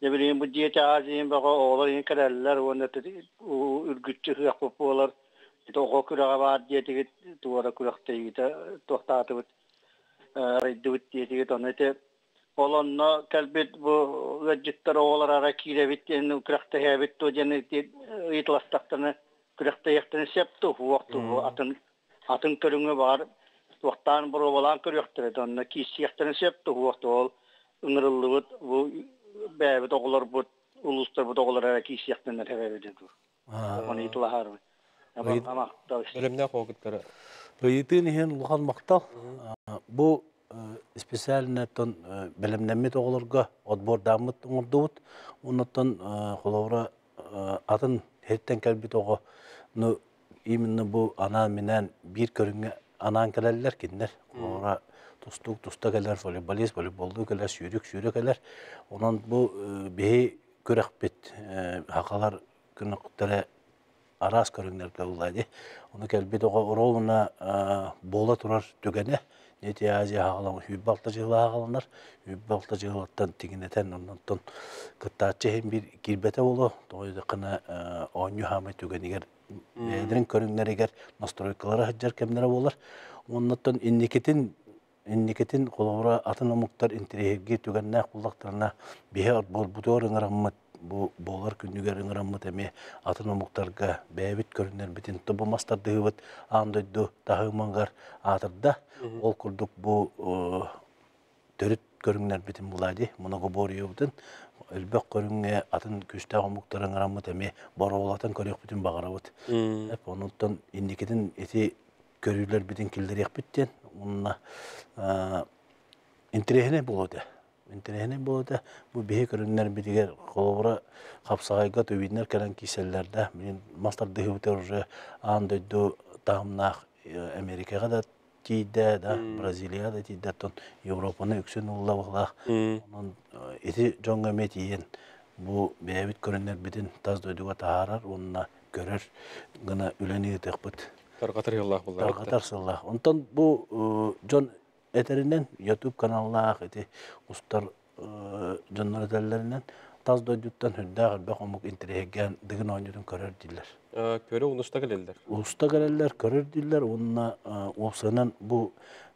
Ne bileyim bu diye çağırayım baka oğlar yine kararlar onu ürgütçü hıyak bollar. İşte o kurağa var diye tigit duvara kurakta yita gacıttar oğlar ara kire bit yani kurakta hebit o jene itlastaktarını kurakta yaktını septu huwaktu atın atın körüngü var. Tuğtan buru olan kurakta onu kisi yaktını septu huwaktu ol. Ыңырыллыбыт бу улустар бут оголор ара кийси яктандар хебебеде ду. Оны итлахар. Ама ама Белемне мактал. Бу специально тон белемнәме тоголорга отбор дамыт оңдубут. Оннан холовра атын хеттен калбит ого. Ну именно бу ана менен бир көрүнгө анан келелер киндер. Ора тустук туста келер волейболист волейболду келер сүйрүк сүйрүк келер. Онан бу беһи көрәкпет хакалар күнүктөрө арас көрүңнер улайды. Оны келбет ого уровна бола турар түгене Нети Азия хағалам хүббалта жылы хағаланар, хүббалта жылыттан тигинетен оннан кыттаачы хем бир кирбете болу, тоойда кына ооню хамы түгенигер эдирин көрүңнеригер настройкалары хаджар кемнере болар. Оннан инникетин инникетин колобура атын омуктар интереги түгеннә куллактарына бихе ыңыраммыт бу болар күнүгер ыңыраммыт эми. Атын омуктарга бэбит көрүнер битин тобомастар дыгыбыт. Аандойду тахымангар атырда ол курдук бу төрүт көрүңнер битин булайди мунуго бориюбутун элбек көрүңе атын күстә омуктар ыңыраммыт эми. Боролатын көрөк битин багарабыт онуттан инникетин эти көрүлөр битин килдерек биттен унна интерехне болуды интерехне болуды бу бихи көрүннер битигер колобура капсагайга төбинер келен киселлерде мен мастар дыхыбытер уже андойду тагымнах америкага да тиде да бразилия да тиде тон европаны үксүн уллабылах онон эти жоңга эме тиен бу бэбит көрүннер битин таз дойдуга таарар онна көрөр гына үлени текпит Таргатар яллах булар. Таргатар сыллах. Онтон бу жон этеринен YouTube каналлах эти устар жоннор этерлеринен таз дойдуттан хүндә гылбак омук интереген дигин ойнудун көрөр дилер. Көрө унуста келелер. Уста келелер көрөр дилер. Онна осынан бу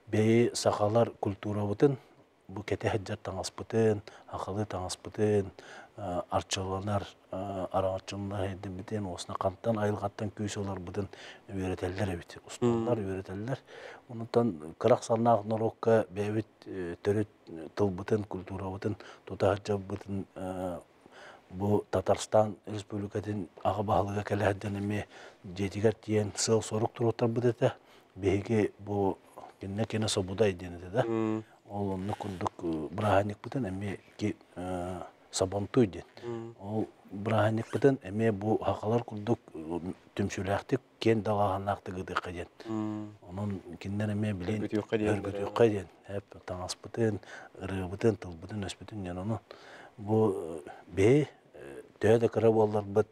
бейи сахалар культурабытын бу кете хаджар таңаспытын, акылы таңаспытын, арчыланар, арачыланар хейден битен, осына кантан айылгаттан күйс олар бутын үйретелер бит. Усталар үйретелер. Онутан кырак саннак норокка бебит төрөт тылбытын, культурабытын, тута хаджар бутын бу Татарстан республикатын ага баалыга келәһәдән эме жетигер тиен сыл сорук туруктар бутета. Беге бу кинне кине собудай денеде да ол онны курдук браханик бутын эми ки сабантуй ден ол браханик бутын эми бу хакалар курдук түмсүләхтик кен далаганактыгы дыкка ден онун кинден эме билен өргүтүкка ден хеп таңас бутын ыры бутын тыл бутын өс бутын ден ону бу бе төдө кыра боллар бут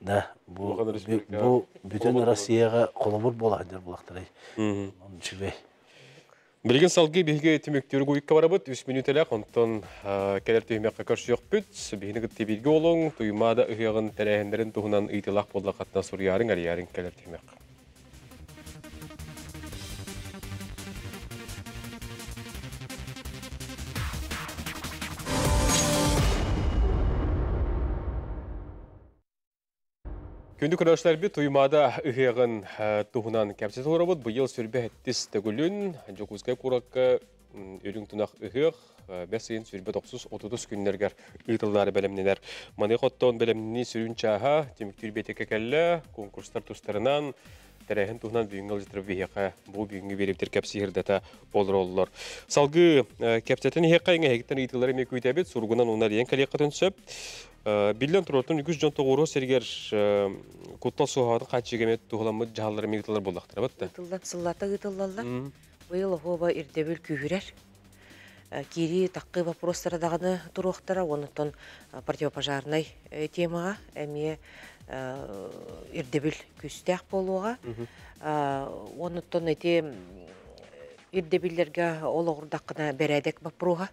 да бу бу бүтүн россияга колобур болахдыр булактарай он чүбей Билген салги биге тимектер гуйкка барабыт. 3 минут эле онтон келер түймөккө көрсөк бүт. Бихини гытты билге олоң туймада ыягын терехендерин туһунан ыйтылак болла катна сурьярың алиярың Күнді күрәшләр бит туймада ыһыгын туһунан кәпсет урабыт быйыл сүрбе хеттис төгүлүн жокузга куракка үрүң тунак ыһык бәсин сүрбе 930 күннәргәр ыйтыллары белемнеләр. Маны хоттон белемни сүрүн чаха темиктир бетеке конкурстар кәпсиһирдәтә болыр оллар. Салгы мекүйтәбет сургунан унар Биллен туротун 200 жон тогуро сергер куттал суһатын качыгемет тухламы жааллары мигталар болдактыр батта. Тыллат сыллата гытыллаллар. Быйыл хоба ирдебил күйрер. Кири таккы вопростары даганы туруктара, онутон противопожарный темага эми ирдебил күстәк болуга. Онутон эти ирдебиллерге ологурдаккына берәдек бапруга.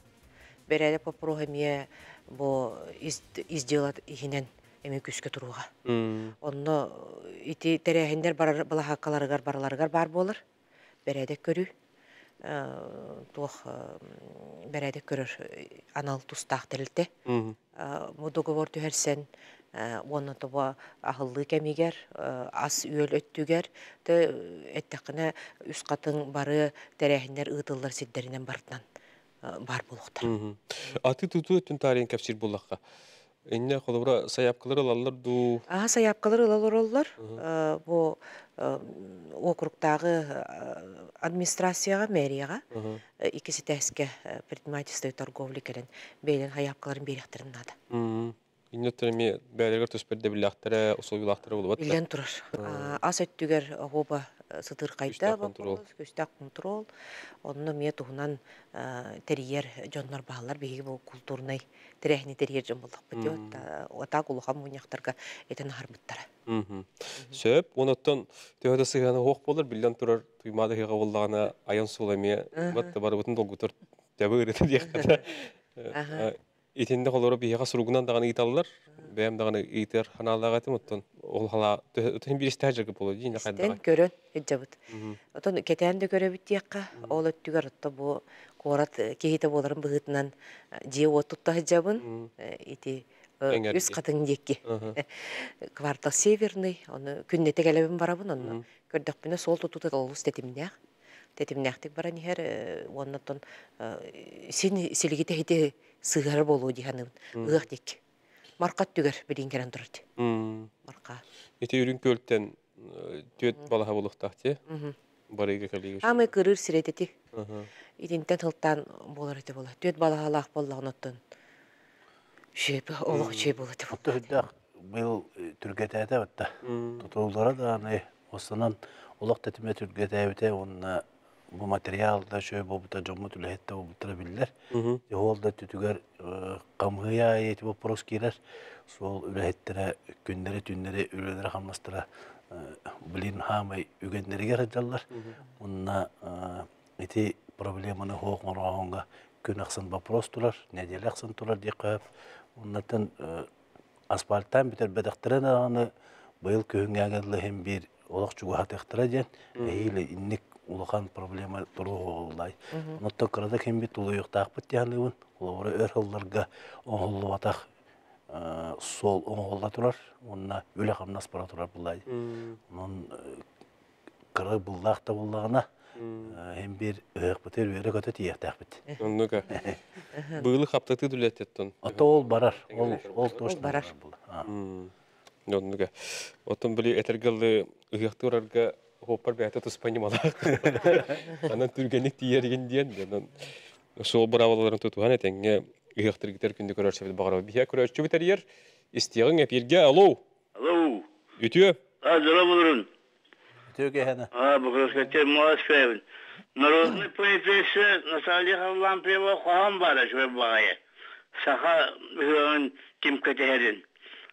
Берәдек бапруга эми бо изделат ихинен эми күскө туруга. Онно ити терехиндер бар балахаккаларыгар бараларыгар бар болар. Бередек көрү. Туох бередек көрөр анал тустак тилте. Бу договор түһәрсен оны тоба ахыллы кемигер, ас үйөл өттүгер, те эттекне үс катын бары терехиндер ытыллар сиддеринен бартынан бар болуқтар. Аты туту өттін тарин кәпсір болаққа. Энне қолыбыра саяпқылар алалар ду? Аха, саяпқылар алалар олар. Бу округтағы администрацияға, мэрияға, икisi тәске предпринимательство и торговли келен бейлен саяпқыларын беректерін нады. Иннеттер бәлергер төспәрдә биләхтәре, усул биләхтәре булып Билен турар. Ас хоба сытыркайда Күстәк контрол. онно мие туһунан э, терьер дьоннор баалар биһиги бу культурный терехни терьер жон болдук бит ота кулухан муньяктарга этен харбыттара. Сөп, онуттан төһөдө сыганы хоқ болар, билден турар туймады хыга боллагана аян сулами, матта бар бутун долгутор табы ирете дияката. Итинде холоро бияга суругунан даганы италлар, бәм даганы итер ханаллагаты муттан. Ол хала төһөн бир стажерге болот, дийне Стен кайда. көрөн эджабыт. Отон кетен де көрөбүт диякка ол өттүгөр отто бу корат кехите боларын быгытынан же отутта жабын ити Эңерге. үс катын декки. Квартал северный, оны күннете келебин барабын онно. Көрдөкпүнө сол тутут олус тетимнях. Тетимняхтик бара нихер оннотон син силигите хите сыгар болуу диханы. Ыгак дек. Маркат түгөр билин керен турат. Мм. Марка. Ити үрүн көлтен төт балаха болуктак те. Барыга калыгы. Амы кырыр сиретети. Аха. Идинтен тылтан болар эте бола. Төт балагалаах боллагынаттан. Шеп, олох шеп болот деп. Отто хүддәк быйыл түргәтәдә битта. Тутулдара да аны осынан улак тәтиме түргәтәбите онна бу материалда шөй бобута жомму түләһәттә бобутра билләр. Йолда түтүгәр камгыя әйт вопрос кирәр. Сол үләһәттәре көннәре түннәре үләләре хамластыра билин хамай үгәннәргә раҗаллар. Онна ити проблеманы хоқ күн аксын вопрос турар, неделе кап. Оннан асфальттан битер бедәхтерен аны быйыл көңгәгәле һәм бир олак чуга хатыктыра дигән. Әйле инник улахан проблема туру олай. Онтон кырада юктак бит яныбын. Олары өрһөлләргә оңлы ватак сол оңголда турар. Онна үле хамнас бара турар булай. Онун кыры буллакта буллагына һәм бир ык битер өре көтө тиектак бит. Оннуга. Быйлы хаптаты дүләттен. Ата ол барар. Ол ол этергелли ыяктырарга хоппар бәті тұс понимала. Анан түргенік тиерген диен. Анан сол браваларын тұтуған әтенге ыяктыргитер күнді көрөр сәбет бағарау. Бия көрөр чөбітер ер. Истиягын әпирге, алло, Алло, үтіе. а, Бурун. Төге һәне. А. Народный шве багая. Саха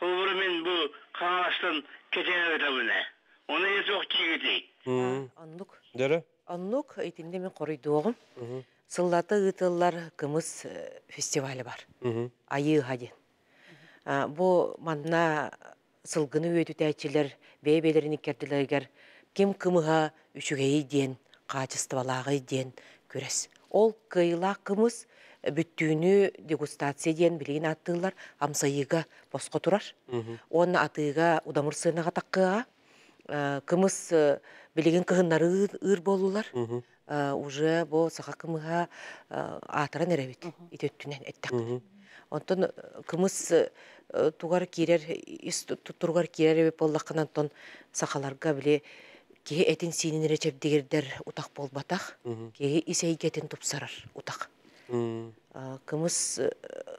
қолбырымен бұл қаңаластан кетені өтабыны. Оны ет оқ тегеті. Аннук. Дәрі? Аннук итинде мен коройдуогум. Сыллаты ытыллар кымыз фестивалі бар. Айы хаден. Бу манна сылгыны өтүтәчилер, бейбелерин кердилергер ким кымыга үчүгей ден, качестволагы ден көрес. Ол кыйла кымыз бүттүүнү дегустация ден билигин аттыылар амсайыга боско турар. Он атыга удамыр сыынага таккыга кымыз билигин кыһыннары ыр болулар. Уже бо саха кымыга атыран эребит итөттүнен эттак. Онтон кымыз тугар кирер ис тургар кирер боллакынан тон сахаларга биле ки этин речеп дигердер утак болбатах ки исейгетин тупсарар утак кымыз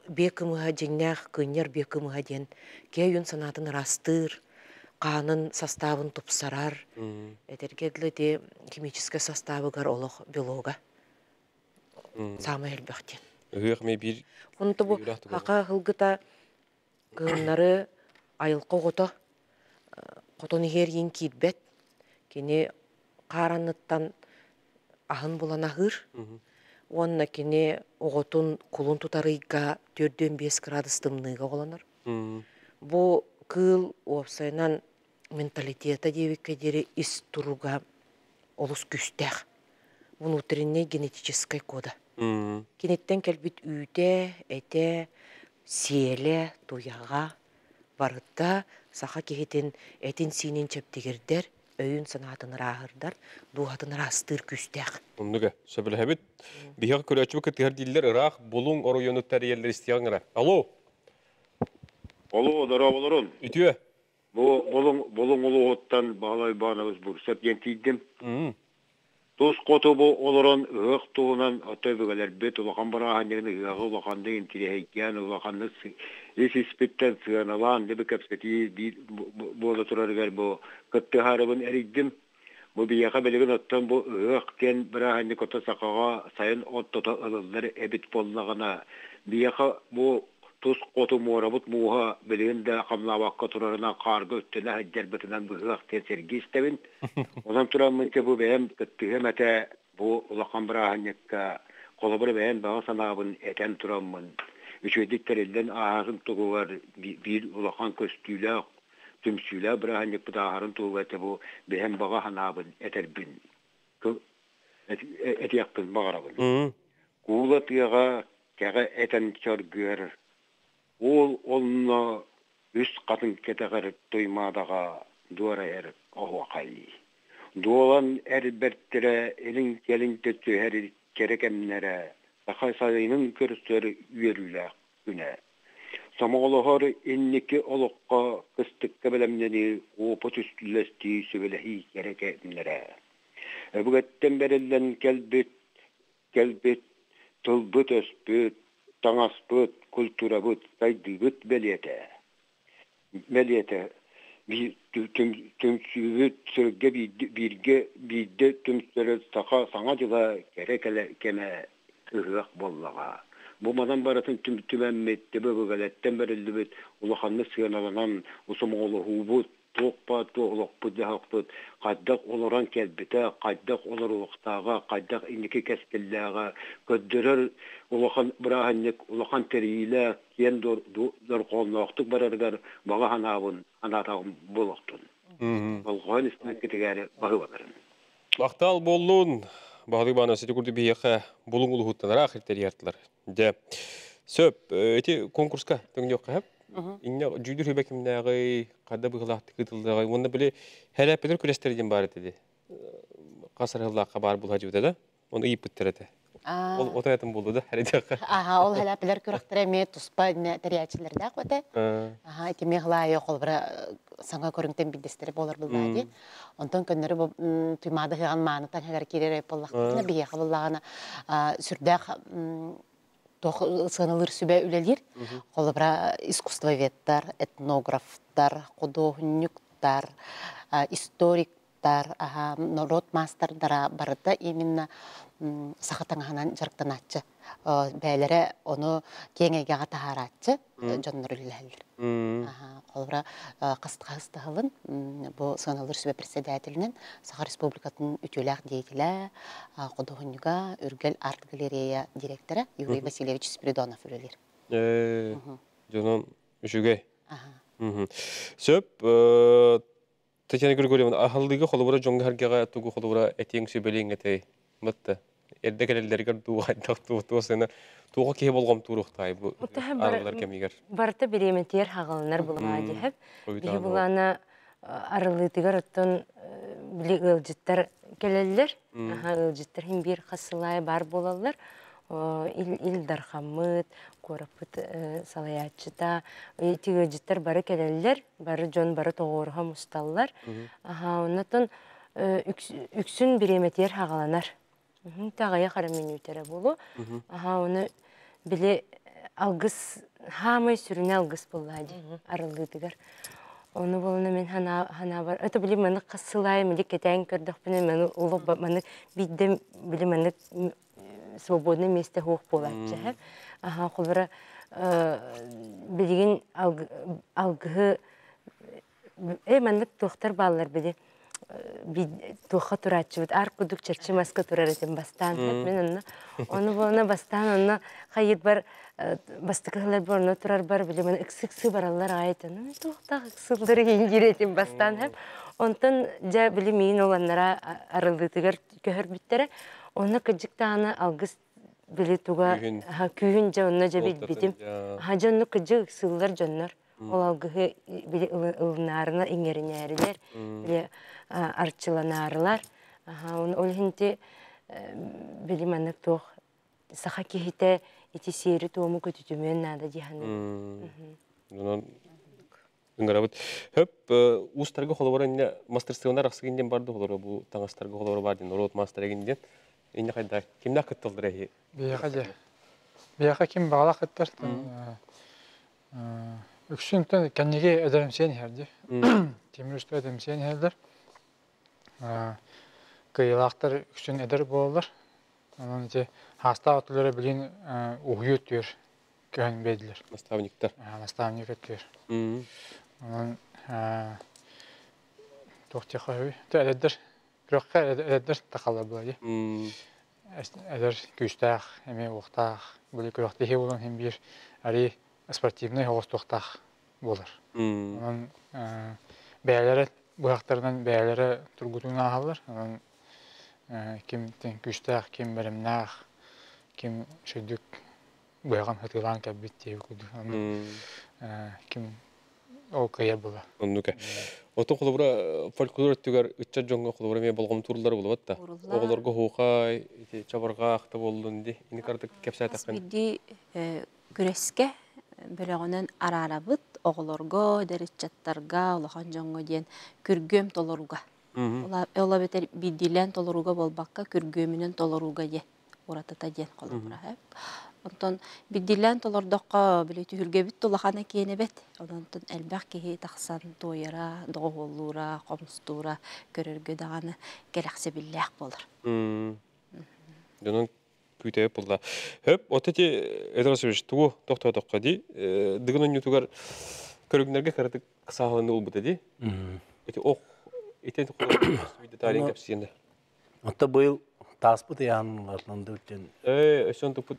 бе кымыга жеңнях кыньяр бе кымыга ден ке юн санатын растыр канын составын тупсарар этергедле де химический составыгар олох белога самый элбехтен Ыяк ме бу Үйрәк түгел. хака хылгыта кыыннары айылқы қото қотон ихер ең киитбет кини қараныттан ахын булан ахыр онна кини оғотун кулун тутарыйга төрдөн бес градус тымныйга оланар. Бу кыл опсайнан менталитета дебикке дери ис туруга олус күстэх. Внутренний генетической кода Кенеттен кәлбит үйте, әте, сиеле, туяға, барытта, саха кехетен әтін синен чәптегердер, өйін санатыныр ағырдар, дуғатыныр астыр күстәқ. Оннуга сөбіләбіт. Бияқ көрәчі бұқы тігір ұрақ бұлың тәрелер. Алло, дара үтіе. Болуң улу оттан балай банабыз бур сәпген тийдим. Тус коту бу олорон ык туунан отой бөгелер бет улахан бара ханягны ыгы улаханды интирехейкен улаханды эс испиттен сыганалан дебе кепсети бу кытты харыбын. Бу бияка белеген бу ык кен бара ханны кота сакага сайын тус коту муорабут мууха билигин да камлабакка турарына карга өттүнө хаджар бытынан быгыак тесергистебин онан турамын те бу бэм кыттыгым эте бу улакан бираханьякка колобур бэм баа санаабын этен турамын үчөдиктерилден аагын тугугар бир улахан көстүйлө түмсүйлө бираханьяк бутаахарын тугуга эте бу бэм бага ханаабын этербин этиякпын багарабын куула тыяга кәгә этен чоргөр ол онна үс қатын кетегер тоймадаға дуара ер оғақай. Дуолан әрберттері елін келін төтті әр керекемнері сақай сайының көрістері үйерілі күні. Самоғылығыр иннекі олыққа кыстыққа білімдені опыт үстілесті сөбіліхи керекемнері. Әбігеттен келбет, тылбыт өспіт, таңаспыт, культурабыт, кайдыбыт белете. Белете. Түмсүбіт сөрге бирге бидде түмсөрі тақа саңа жыла керек кеме кыгык боллаға. Бу мадан баратын түм түмәмметте бөгөлеттен берилди бит улаханны сыяналанан усумоолу хубут тоқпа тоғлықпы жағықпыт, қайдақ оларан кәлбіті, қайдақ олар ұлықтаға, қайдақ инекі кәскелләға, көддірір улахан бұрағаннек, улахан тәрейлі, кен дор қолына оқтық барарғар, баға ханабын, анатағын болықтын. Болған үстіне кетігәрі бағы бағырын. Вақтал болуын, бағды бана сеті күрді бейеқі бұлың ұлғыттан арақ еттер ертілер. Де, сөп, әте конкурска төңде оқы әп? Инне жүдүр хөбәкимнәгы када быгылакты кытылдагы монда биле хәләпелер күрәстерден бар иде. Касыр хыллакка бар бул хажыда да. Оны ип биттерәте. Ол отаятын булды да хәрәдәккә. Аха, ол хәләпелер күрәктәре ме туспа не тәрәчләрдә кыты. Аха, ити мехлай кол бер саңа көрүңтен бидестер болар булды. Онтон көннәре бу туймады ган маны тан хәгәр кирәре буллакны бия сүрдәк тох сыналыр сүбә үлелер. Колыбра искусствоведтар, этнографтар, художниктар, историктар, народ мастердара барыта именно сахатаңанан жарктаначы. Бәләре оны кеңегә тахаратчы жоннор үлелер. Колыбра кыстыгыстыгын бу сыналыр сүбә председателинен Саха Республикатын үтүләк деятеле художника Үргел арт галерея директоры Юрий Васильевич Спиридонов үлелер. Э, жонон үшүгө. Сөп, Татьяна Григорьевна, ахалдыгы холобура жоңга харгага тугу холобура этең сөбелең этей. Мытты. Эрде келелерге дуга такту тосына туга кеhe болгом турухтай бу. Аралар кемигер. Барта береметер хагалнар булга дихеп. Бихи булана арылытыгар оттон били ылжыттар келелер. Аха ылжыттар хим бир хасылай бар болалар. Илдар хамыт, корапыт салаячыта, тиге жыттар бары келелер, бары жон бары тоғырға мусталлар. Аха, оннатын үксүн биреметер хагаланар. Тағая қарамен өтері болу. Аха, оны біле алгыс, хамай сүріне алгыс болады, арылдыдығар. Оны болуна мен хана бар. Это били маны кысылай, мили кетен көрдөх біне маны улы маны бидде били маны свободное место хух болатчы. Аха, кулбара билигин алгы э маны тохтар баллар били туха турачы бит ар кудук черчи маска турар этим бастан мен онна оны болна бастан онна хайыт бар бастыкалар бар но турар бар биле мен иксиксы баралар айтын тухта иксылдыр ингир этим бастан хеп онтон жа биле мин оланнара арылдытыгар көхөр биттере оны кыжыктааны алгыс биле туга күйүн жа онна жа бит битим. ха жонну кыжык иксыллар жоннор Ол алгыһы били ылынаарына иңеринээрилер, били он ол хинти били маннык туох саха кихите ити сири туому көтүтүмөн нада диханы. Онон Үңгәрәбит. Хөп устарга холобора инде мастерствонар аксыгынден барды холора бу таңастарга холобора бар дин рот мастерегинден. Инде кайда кимдә кыттылдыр әһи? Бияқа же. Бияқа ким бағала қыттар. Үксүнтен кәнеге әдәремсен хәрді. Темір үсті әдәремсен хәрдір. Кыйлақтар үксүн әдір болалар. Онан те хаста атылары білген уғйы түйір көн беділер. Наставниктар. Наставник өттүйір. Онан тоқты қойы. Әдәдір. Күрөккә әдәдір тақалар бұлай. Әдәр күстәх, әме уқтақ, бүлі күрөкті хе болан хем бір әрі спортивный хоғыз тоқтақ болар. Онан бәялері, бұяқтарынан бәялері тұргутуына ағалар. Онан ким күстәх, ким бәрімнәқ, ким шөйдік бұяған хытылан кәббет дейі күді. Ким ол кыя була. Оннука. Ото холобра фольклор түгәр үтчә жоңга холобра ме болгом турлар булып атта. Оголорго хуукай, ити чабарга акты болдун ди. Ини кардык кепсә таккан. Бидди күрәскә бөлөгөнөн арарабыт оголорго, дәречаттарга, улахан жоңго диен күргөм толоруга. Ола бетер биддилен толоруга болбакка күргөмүнөн толоруга ди. Уратата диен колобра. Онтон биддилен толордоққа біле түхілгебіт толахана киенебет. Онтон әлбәқ кеһи тахсан тойара, доголура, комстура көрөргө даганы келәксе билләк күтәп булда. Хөп, отети эдрасыш туу тохто тохка ди. Дигнон ютугар көрөгнәргә кырдык кысаһын ул буда ди. Эти ох, итен тохлар детален кепсиенде. Отта быйыл. Э, өсөн тупут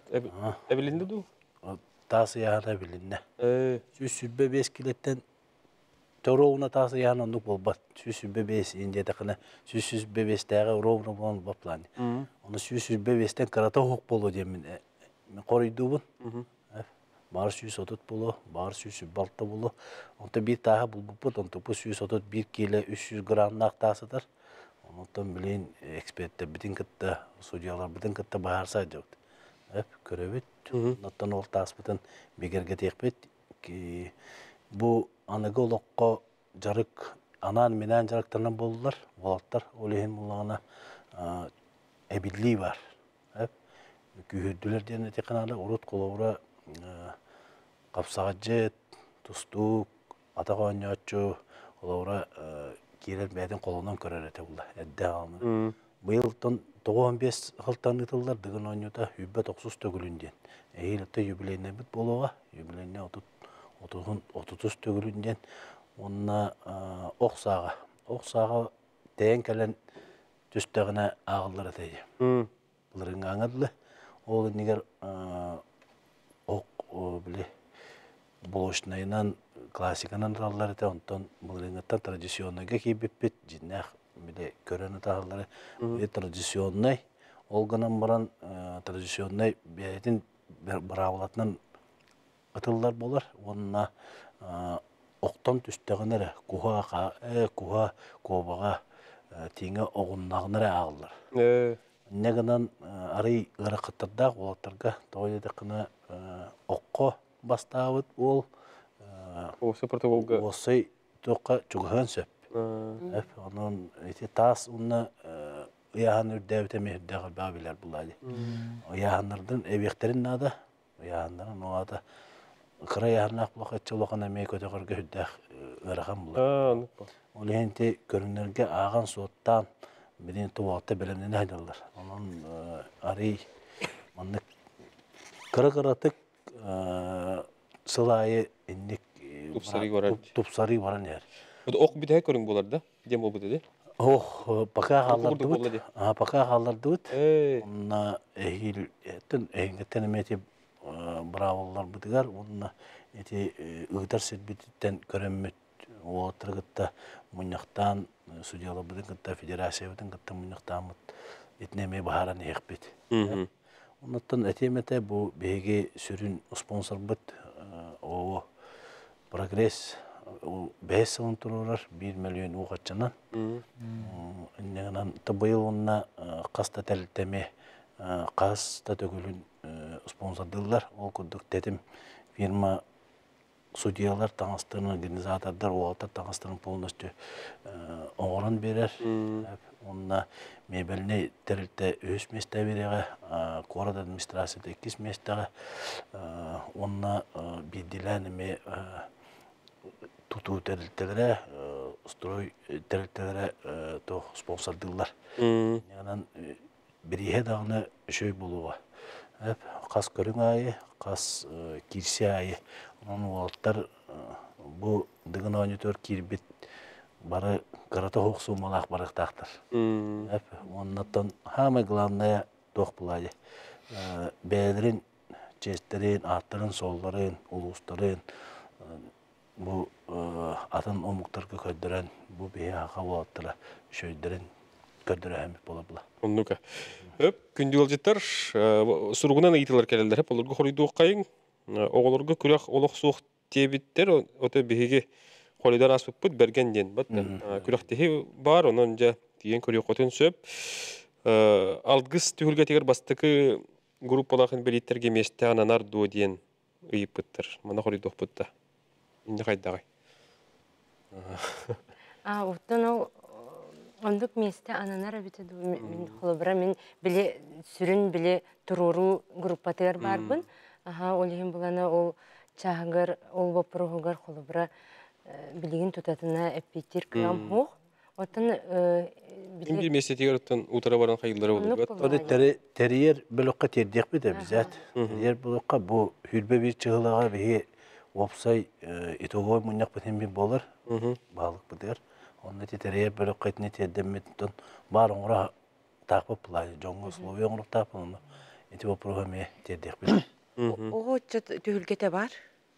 эбилинде ду. Э, Сүз сүббе бес килеттен тороуна тасы яана ондук болбат. Сүз сүббе бес инде тақына сүз сүббе бестәгә ровна болон баплан. Оны сүз сүббе бестен карата хук болу демен. Мен корыйдубун. Бар сүз отут болу, бар сүз балта болу. Онта бир тағы бұл бұппыт, онта бұл сүз отут бир келе 300 грамм нақтасыдыр. Онтан билин эксперттер битин кытта, судьялар битин кытта баарса жок. Эп көрөбүт. Оттан ол таспытын бегерге текпет. Бу аныгы жарык анан менен жарыктарынан болдулар, болаттар. Олехин муллагана эбилли бар. Эп күйүрдүлөр ден теканалы урут коловра капсага жет, тустук, атагоньочу, коловра кирер бәдин қолынан көрер әте бұлда, әдді алымын. Бұйылтын 95 қылтан ұтылдар дығын ойнута үббе 90 төгілінден. Әйілікті юбилейне біт болуға, юбилейне 30 төгілінден. Онына оқсаға, оқсаға тәйін кәлін түстіғіне ағылдар әтейі. Бұлырың аңырлы, ол негер оқ біле болошнайынан классиканан таллары да онтон булынгаттан традиционныйга кийбиппит жиннах биле көрөнү тааллары бе традиционный. Олганан баран традиционный бәйтин бравлатынан атыллар болар. Онна оқтон түстөгөнөр куха э куха кобага тиңе огуннагынары агылар негынан арый ыракыттарда олаттарга тойледе кына окко бастаабыт ол осы протоколга осы тоққа чугахан сөп. Эп онун эти тас унна яхан үрдәбите мехдәгә бабилар булады. Яханнардан эбектерин нада, яханнардан оада кыра яханнак булакка чолокана мей ыраган булат. А, ну. Ол енте көрүнөргө аган суоттан бидин туwakta белемнен хайдалар. Онун ари маннык кыра-кыратык сылайы инник баран. Тупсарый баран яр. Ода ок битэ көрүң болар да. Дем бол битэ. Ох, пока болду. А, пока халларды бут. Э, Онна эхил этен эңгетен мети браволлар бутыгар, онна эти ыгдар сетбиттен көрөммөт отыргытта муньяктан судьяла бутын кытта федерация бутын кытта муньяктан этнеме бахаран эхбит. мм. Оннаттан этемете бу беге сүрүн спонсор бут о прогресс бәс сылын тұрурар 1 миллион қаста тәліттеме қаста төгілін спонсордылар. Ол күрдік тетім фирма судьялар таңыстырын организатордар олатар таңыстырын полностью оңыран берер. Онна мебеліне тәрілті өз месті береға, корад администрацияда 2 местеға, онна бидиләніме туту тәрілтелері, строй тәрілтелері то спонсордылар. Янан біріге дағыны шөй болуға. Қас көрің айы, қас кирсе айы. Оның олаттар бұл дығын ойнетөр кирбет бары карата хоқсу малақ барықтақтыр. Оннаттан хамы главная тоқ бұлайды. Бәлерін, честерін, аттарын, солларын, улустарын, бұл атын омуктарга көддөрөн бу бие ака болаттыра шөйдөрөн көддөрө хэмит бола була. Оннука. Өп, күндү алжыттар, суругунан ыйтылар келелер, хеп олорго хоройдук кайын, оголорго күрәк олох суох тебиттер, ота биһиги холидан аспыппыт берген ден, бат. Күрәк техи бар, онон жа тиген көрөк отын сөп. Алдгыс түһүлгө тегер бастыкы группалахын белиттерге месте ананар ду диен ыйыппыттыр. Мана хоройдук бутта. Инде кайдагай. А, уттан ол ондук месте ананар бите мен холобра мен биле сүрүн биле туруру группатыр барбын. Аха, ол ем булана ол чагыр, ол вопрогар холобра билигин тутатына эпитир кам хох. Оттан Инде биле месте тегер утара баран хайылдары болду. бат. Оды терьер бөлөккө тердек бите бизат. Терьер бөлөккө бу хүрбе бир чыгылага бии опсай итогой муньяк битен бир болар. Балык битер. Онда терьер бөлөккө этне тердемметтен бар оңра тапып булай жоңго условия оңра тапып. Эти вопросы тердек бит. Ого түһүлгете бар.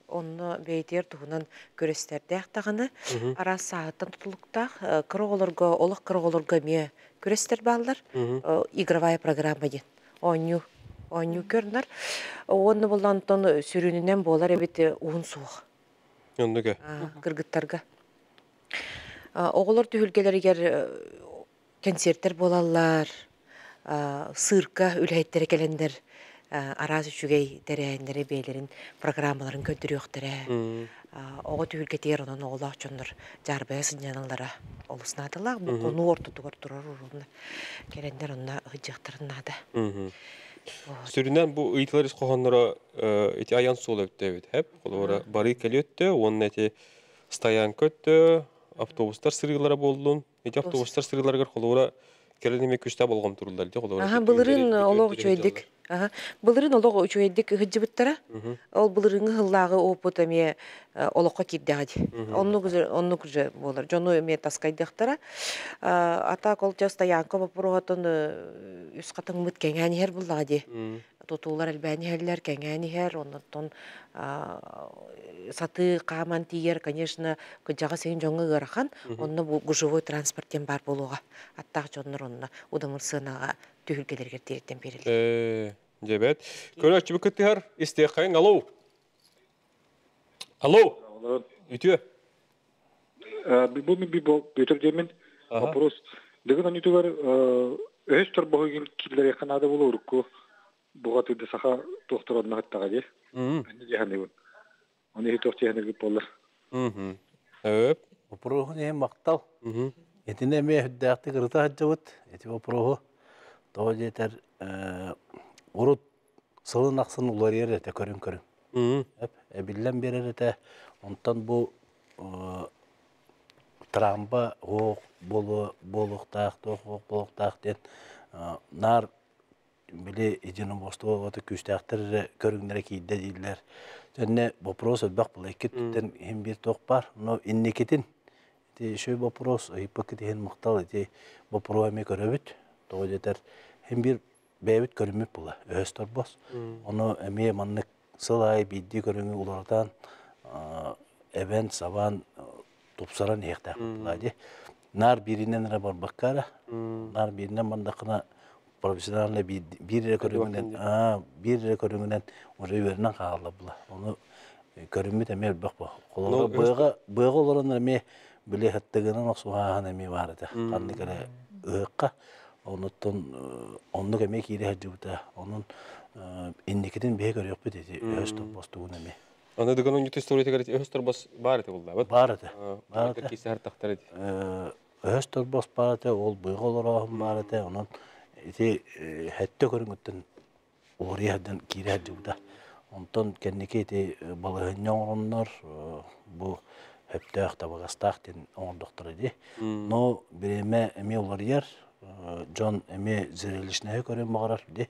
Онны бейтер туһунан көрестердәк тагыны арас сааттан тутулуктак кырыголорго олох кырыголорго ме көрестер баллар. Игровая программа ден. Оню оню көрнөр. Онны булдан тон сүрүнүнөн болар эбит уун. Оннука. кыргыттарга. Оголор түһүлгелергер концерттер болалар, сырка үлһәйттер келендер, араз үчүгей дәрәһендере бейлерин программаларын көндүрүөхтөрө. Ого түһүлгетер онон оголах чондор жарбая сыньяналара олуснатылар, бу кону ортутугар турар урунна. Келендер онна ыжыктырнада. Сүрүнен бу ыйтылар исқохоннора эти аян сол өттөбүт хеп. Колора бары келөттө, онун эти стоянка өттө, автобустар сырыйлара болдун. Эти автобустар сырыйларга колора келенеме күчтә болгон турулар ди колора. Аха, былырын олог үчөйдик. Былырын олог үчөйдик хыджыбыттара. Ол былырыңы хыллагы опыт эме олокко кирдәгәди. Онну гүзер, онну күзер болар. Жону эме таскайдыктара. Ата кол стоянка бапуротон үс катын мыт кеңәни хер буллагади. Тутулар элбәни хәлләр кеңәни хер, оннан саты каман тиер, конечно, кыжага сен жоңы гырахан, онны гужевой транспорттен бар болуга. Аттак жоннор онна удамыр сынага түһүлгелерге тереттен берилди. Э, дебет. Көрөчү бу көттөр истекайын алло. Алло. Үтү. Бұл мен би бөтөр демен вопрос. Деген они тугар өстөр богын киллер яканада болор ку. Буга туды саха доктор одна хаттага де. Мм. Они деханы бу. Они хитор техник дип болар. Мм. Өп. Вопросы не мактал. Мм. Этине ме то жетер урут сылын аксын улар ере те көрүн көрүн. Мм. Эп, эбиллен берер те онтан бу трамба оқ болу болуктак тоқ болуктак ден нар биле идин босто оты күстәктер көрүңнәр кийде дилер. Және вопрос бак булай кеттен hem bir тоқ бар, но иннекетин Ти шөй вопрос ипакет хен мактал ти вопрос эме көрөбүт. Того жетер hem bir бәбит көрүмөп була. Өстөр бос. Оны эме маннык сылай бидди көрүңү улардан эвен сабан тупсаран ехтак булади. Нар биринен ра бар баккара. Нар биринен мандакына профессиональный бир көрүңүнен, а, бир көрүңүнен уже вернен каалла була. Оны көрүммүт эме. Ну, Холора быга быга олорон эме биле хаттыгынан оксугаан эме бар эте. Канны кере ыыкка бе көрөкпүт эти өс топостугун эме. Аны дыгын он юту история тегер өс торбас бар эте булда. Бар. Бар тахтар. Өс бар ол олорон бар эте. Онун ити хатта көрүнгөттөн ориядан кире хаджыбыта. Онтон кеннеке эти балыгыннор бу хөптөөх табагастаах ден оңордоктор иди. Но биреме эме олар ер, Джон эме зрелищнее көрөн багарар ди.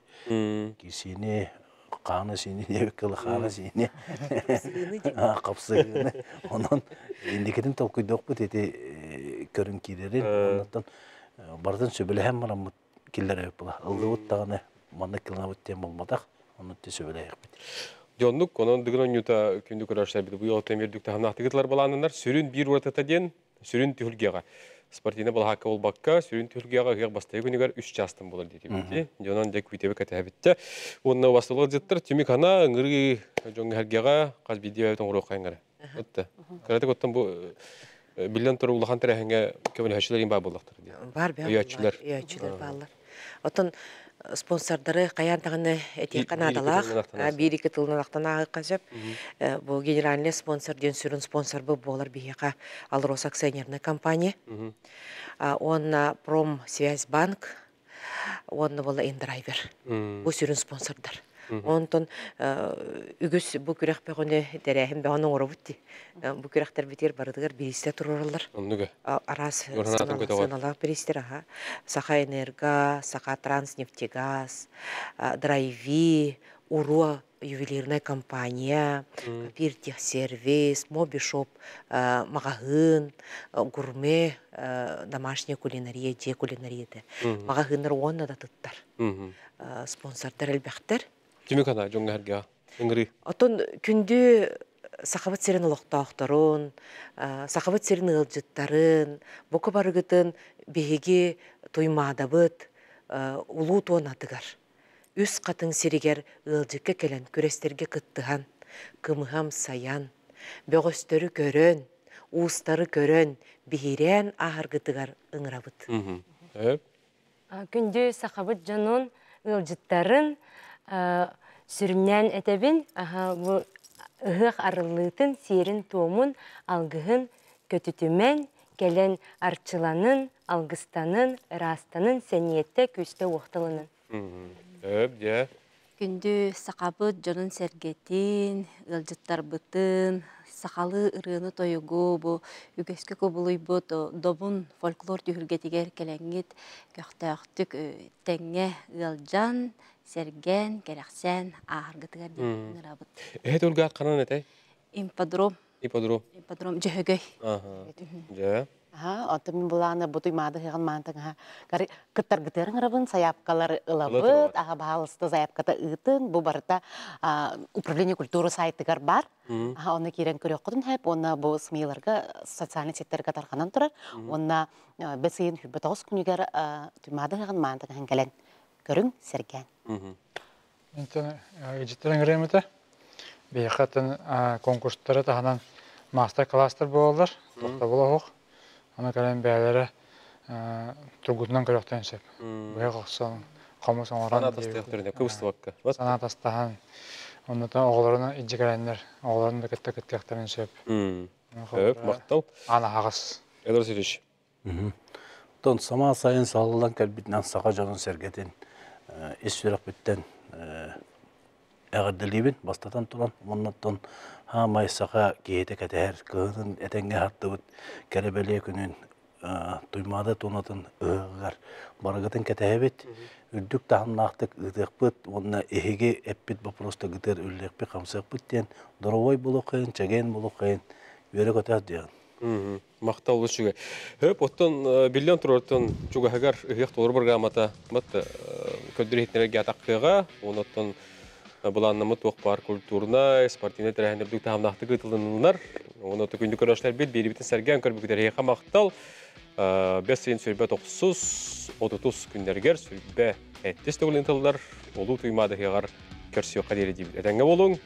Кисини қаны сини дебеккілі қаны сини. Қапсыгыны онон индикетин толкуйдок бут эти көрүн кидерин онтон бардын сөбөлөһем мараммыт киллер эп була. Ылдыбыт таганы маны кылнабыт тем болмадак онутти сөбөлөйек бит Жоннук, онон дыгын он юта күндү көрөштөр бит. Бу йолта мердүк та хамнактыгытлар баланынар сүрүн бир урата ден сүрүн түлгега. Спортивный был хака ол бакка, сүрүн түлгега гык бастай күнүгөр 3 частын болор дейт бит. Жонон дек витебе ката битте. Онна басылы жыттыр түмик ана ыңыры жон хергега каз видео тон урок кайгара. Отта. Карате коттон бу билен туру улахан терехенге көбүн бар болдуктар. Бар бер. Уячылар. Уячылар баллар. Отон спонсордары каян тагыны эти Би- канадалах, бир-ике тылынан бир ике тылынан ақтана кажып. Бу генеральный спонсор ден сүрүн спонсор бу болар бияка Алрос акционерная компания. Он на Промсвязьбанк, он была индрайвер. Бу сүрүн спонсордар. Онтон үгүс бу күрәк бөгөне дәрәһим бә аның орыбытти. Бу күрәктәр битер барыдыгар. Оннуга. А- Арас сыналар биристер аха. Саха энерго, Саха транснефтегаз, Драйви, Уруа ювелирная компания, Пиртехсервис, Мобишоп, а, магазин, гурме, домашняя кулинария, же кулинария. Магазиннар онна да тыттар. А, Спонсордар элбәхтер. Түмик ана жон херге. Ыңыры. Отон күндү сахабат серин олоқтаақтарын, сахабат серин ылжыттарын, бока барыгытын беге туймадабыт, улуу туонатыгар. Үс қатын серигер ылжыкка келен күрестерге кыттыхан, кымыхам саян, бөгөстөрү көрөн, уустары көрөн, бихирен ахаргытыгар ыңырабыт. А, Күндү сахабыт жанын ылжыттарын а, сүрүннән этебин аха бу ыһык арылыытын сиерин туомун алгыһын көтүтүмен келен арчыланын алгыстанын ырастанын сәниетте күстө уохталынын Мгм. Эп, же. Күндү сақабыт жонун сергетин, ылжыттарбытын, сақалы ырыны тойугу, бу үгөскө көбулуйбут, о, добун фольклор түйүлгетигер келеңит, көқтөқтүк теңе ылжан, серген, Мгм. дейін ырабыт. Эт улгат канан этэй. Имподром, Иподром. имподром жөһөгөй. Аха. Же. Ага, оты мен буланы бутуй мады хыган мантың ага. Гары кыттар гытырың арабын саяпкалар ылабыт, ага баалысты саяпката ытын, бу барыта а, управление культуры сайтыгар бар. Ага, оны кирен көрөк кудын хэп, оны бу смейларга социальный сеттерге тарханан турар. Оны бесейін хүббі тоғыз күнігер туймады хыган мантың хангелен. Көрүң серген. Мгм. Интен ежиттерин гремете. Бейхатын конкурстары таханан мастер класстар болалар. Тохта болох. Ана кален бәләре тугутнан көрөктен сеп. Бәй коксон комус оңоран. Ана тастыктырына кыбысты бакка. Вот. Сана тастахан. Онда оғларына иджикәләннәр. Оғларын да кетте кеттектәрен сеп. Мм. Эп, мактал. Ана хагыс. Эдвард Сергеевич. Тон сама сайын салылан кәлбитнан саға жанын сәргетін ес сүрек біттен әғірділейбін, бастатан туран, оннаттан ха май саға кейеті кәтәр, кығын әтәңге хатты бұт, кәребеле күнін туймады тонатын ығығар барығытын кәтәбет, нақтық ұдық бұт, онна эхеге әппет бапроста гытыр үллек бі қамсық бұт ден, дұровой болу қайын, чәген болу қайын, өре көтәр деген. Бу чуга. Хөп хагар ыхык толор программата мат көддөр хитнерге атаккыга, оноттон буланны мут бар культурна, спортивный тренер дүк тамнахты гытылыннар. Онотто күндү көрөшлөр бит бери битен сәргән көрбүктер хыка мактал. Бес сен сүрбе 900 30 күндәргер сүрбе 70 төгөлен тылдар. Олу кадери дип. Этеңге болуң.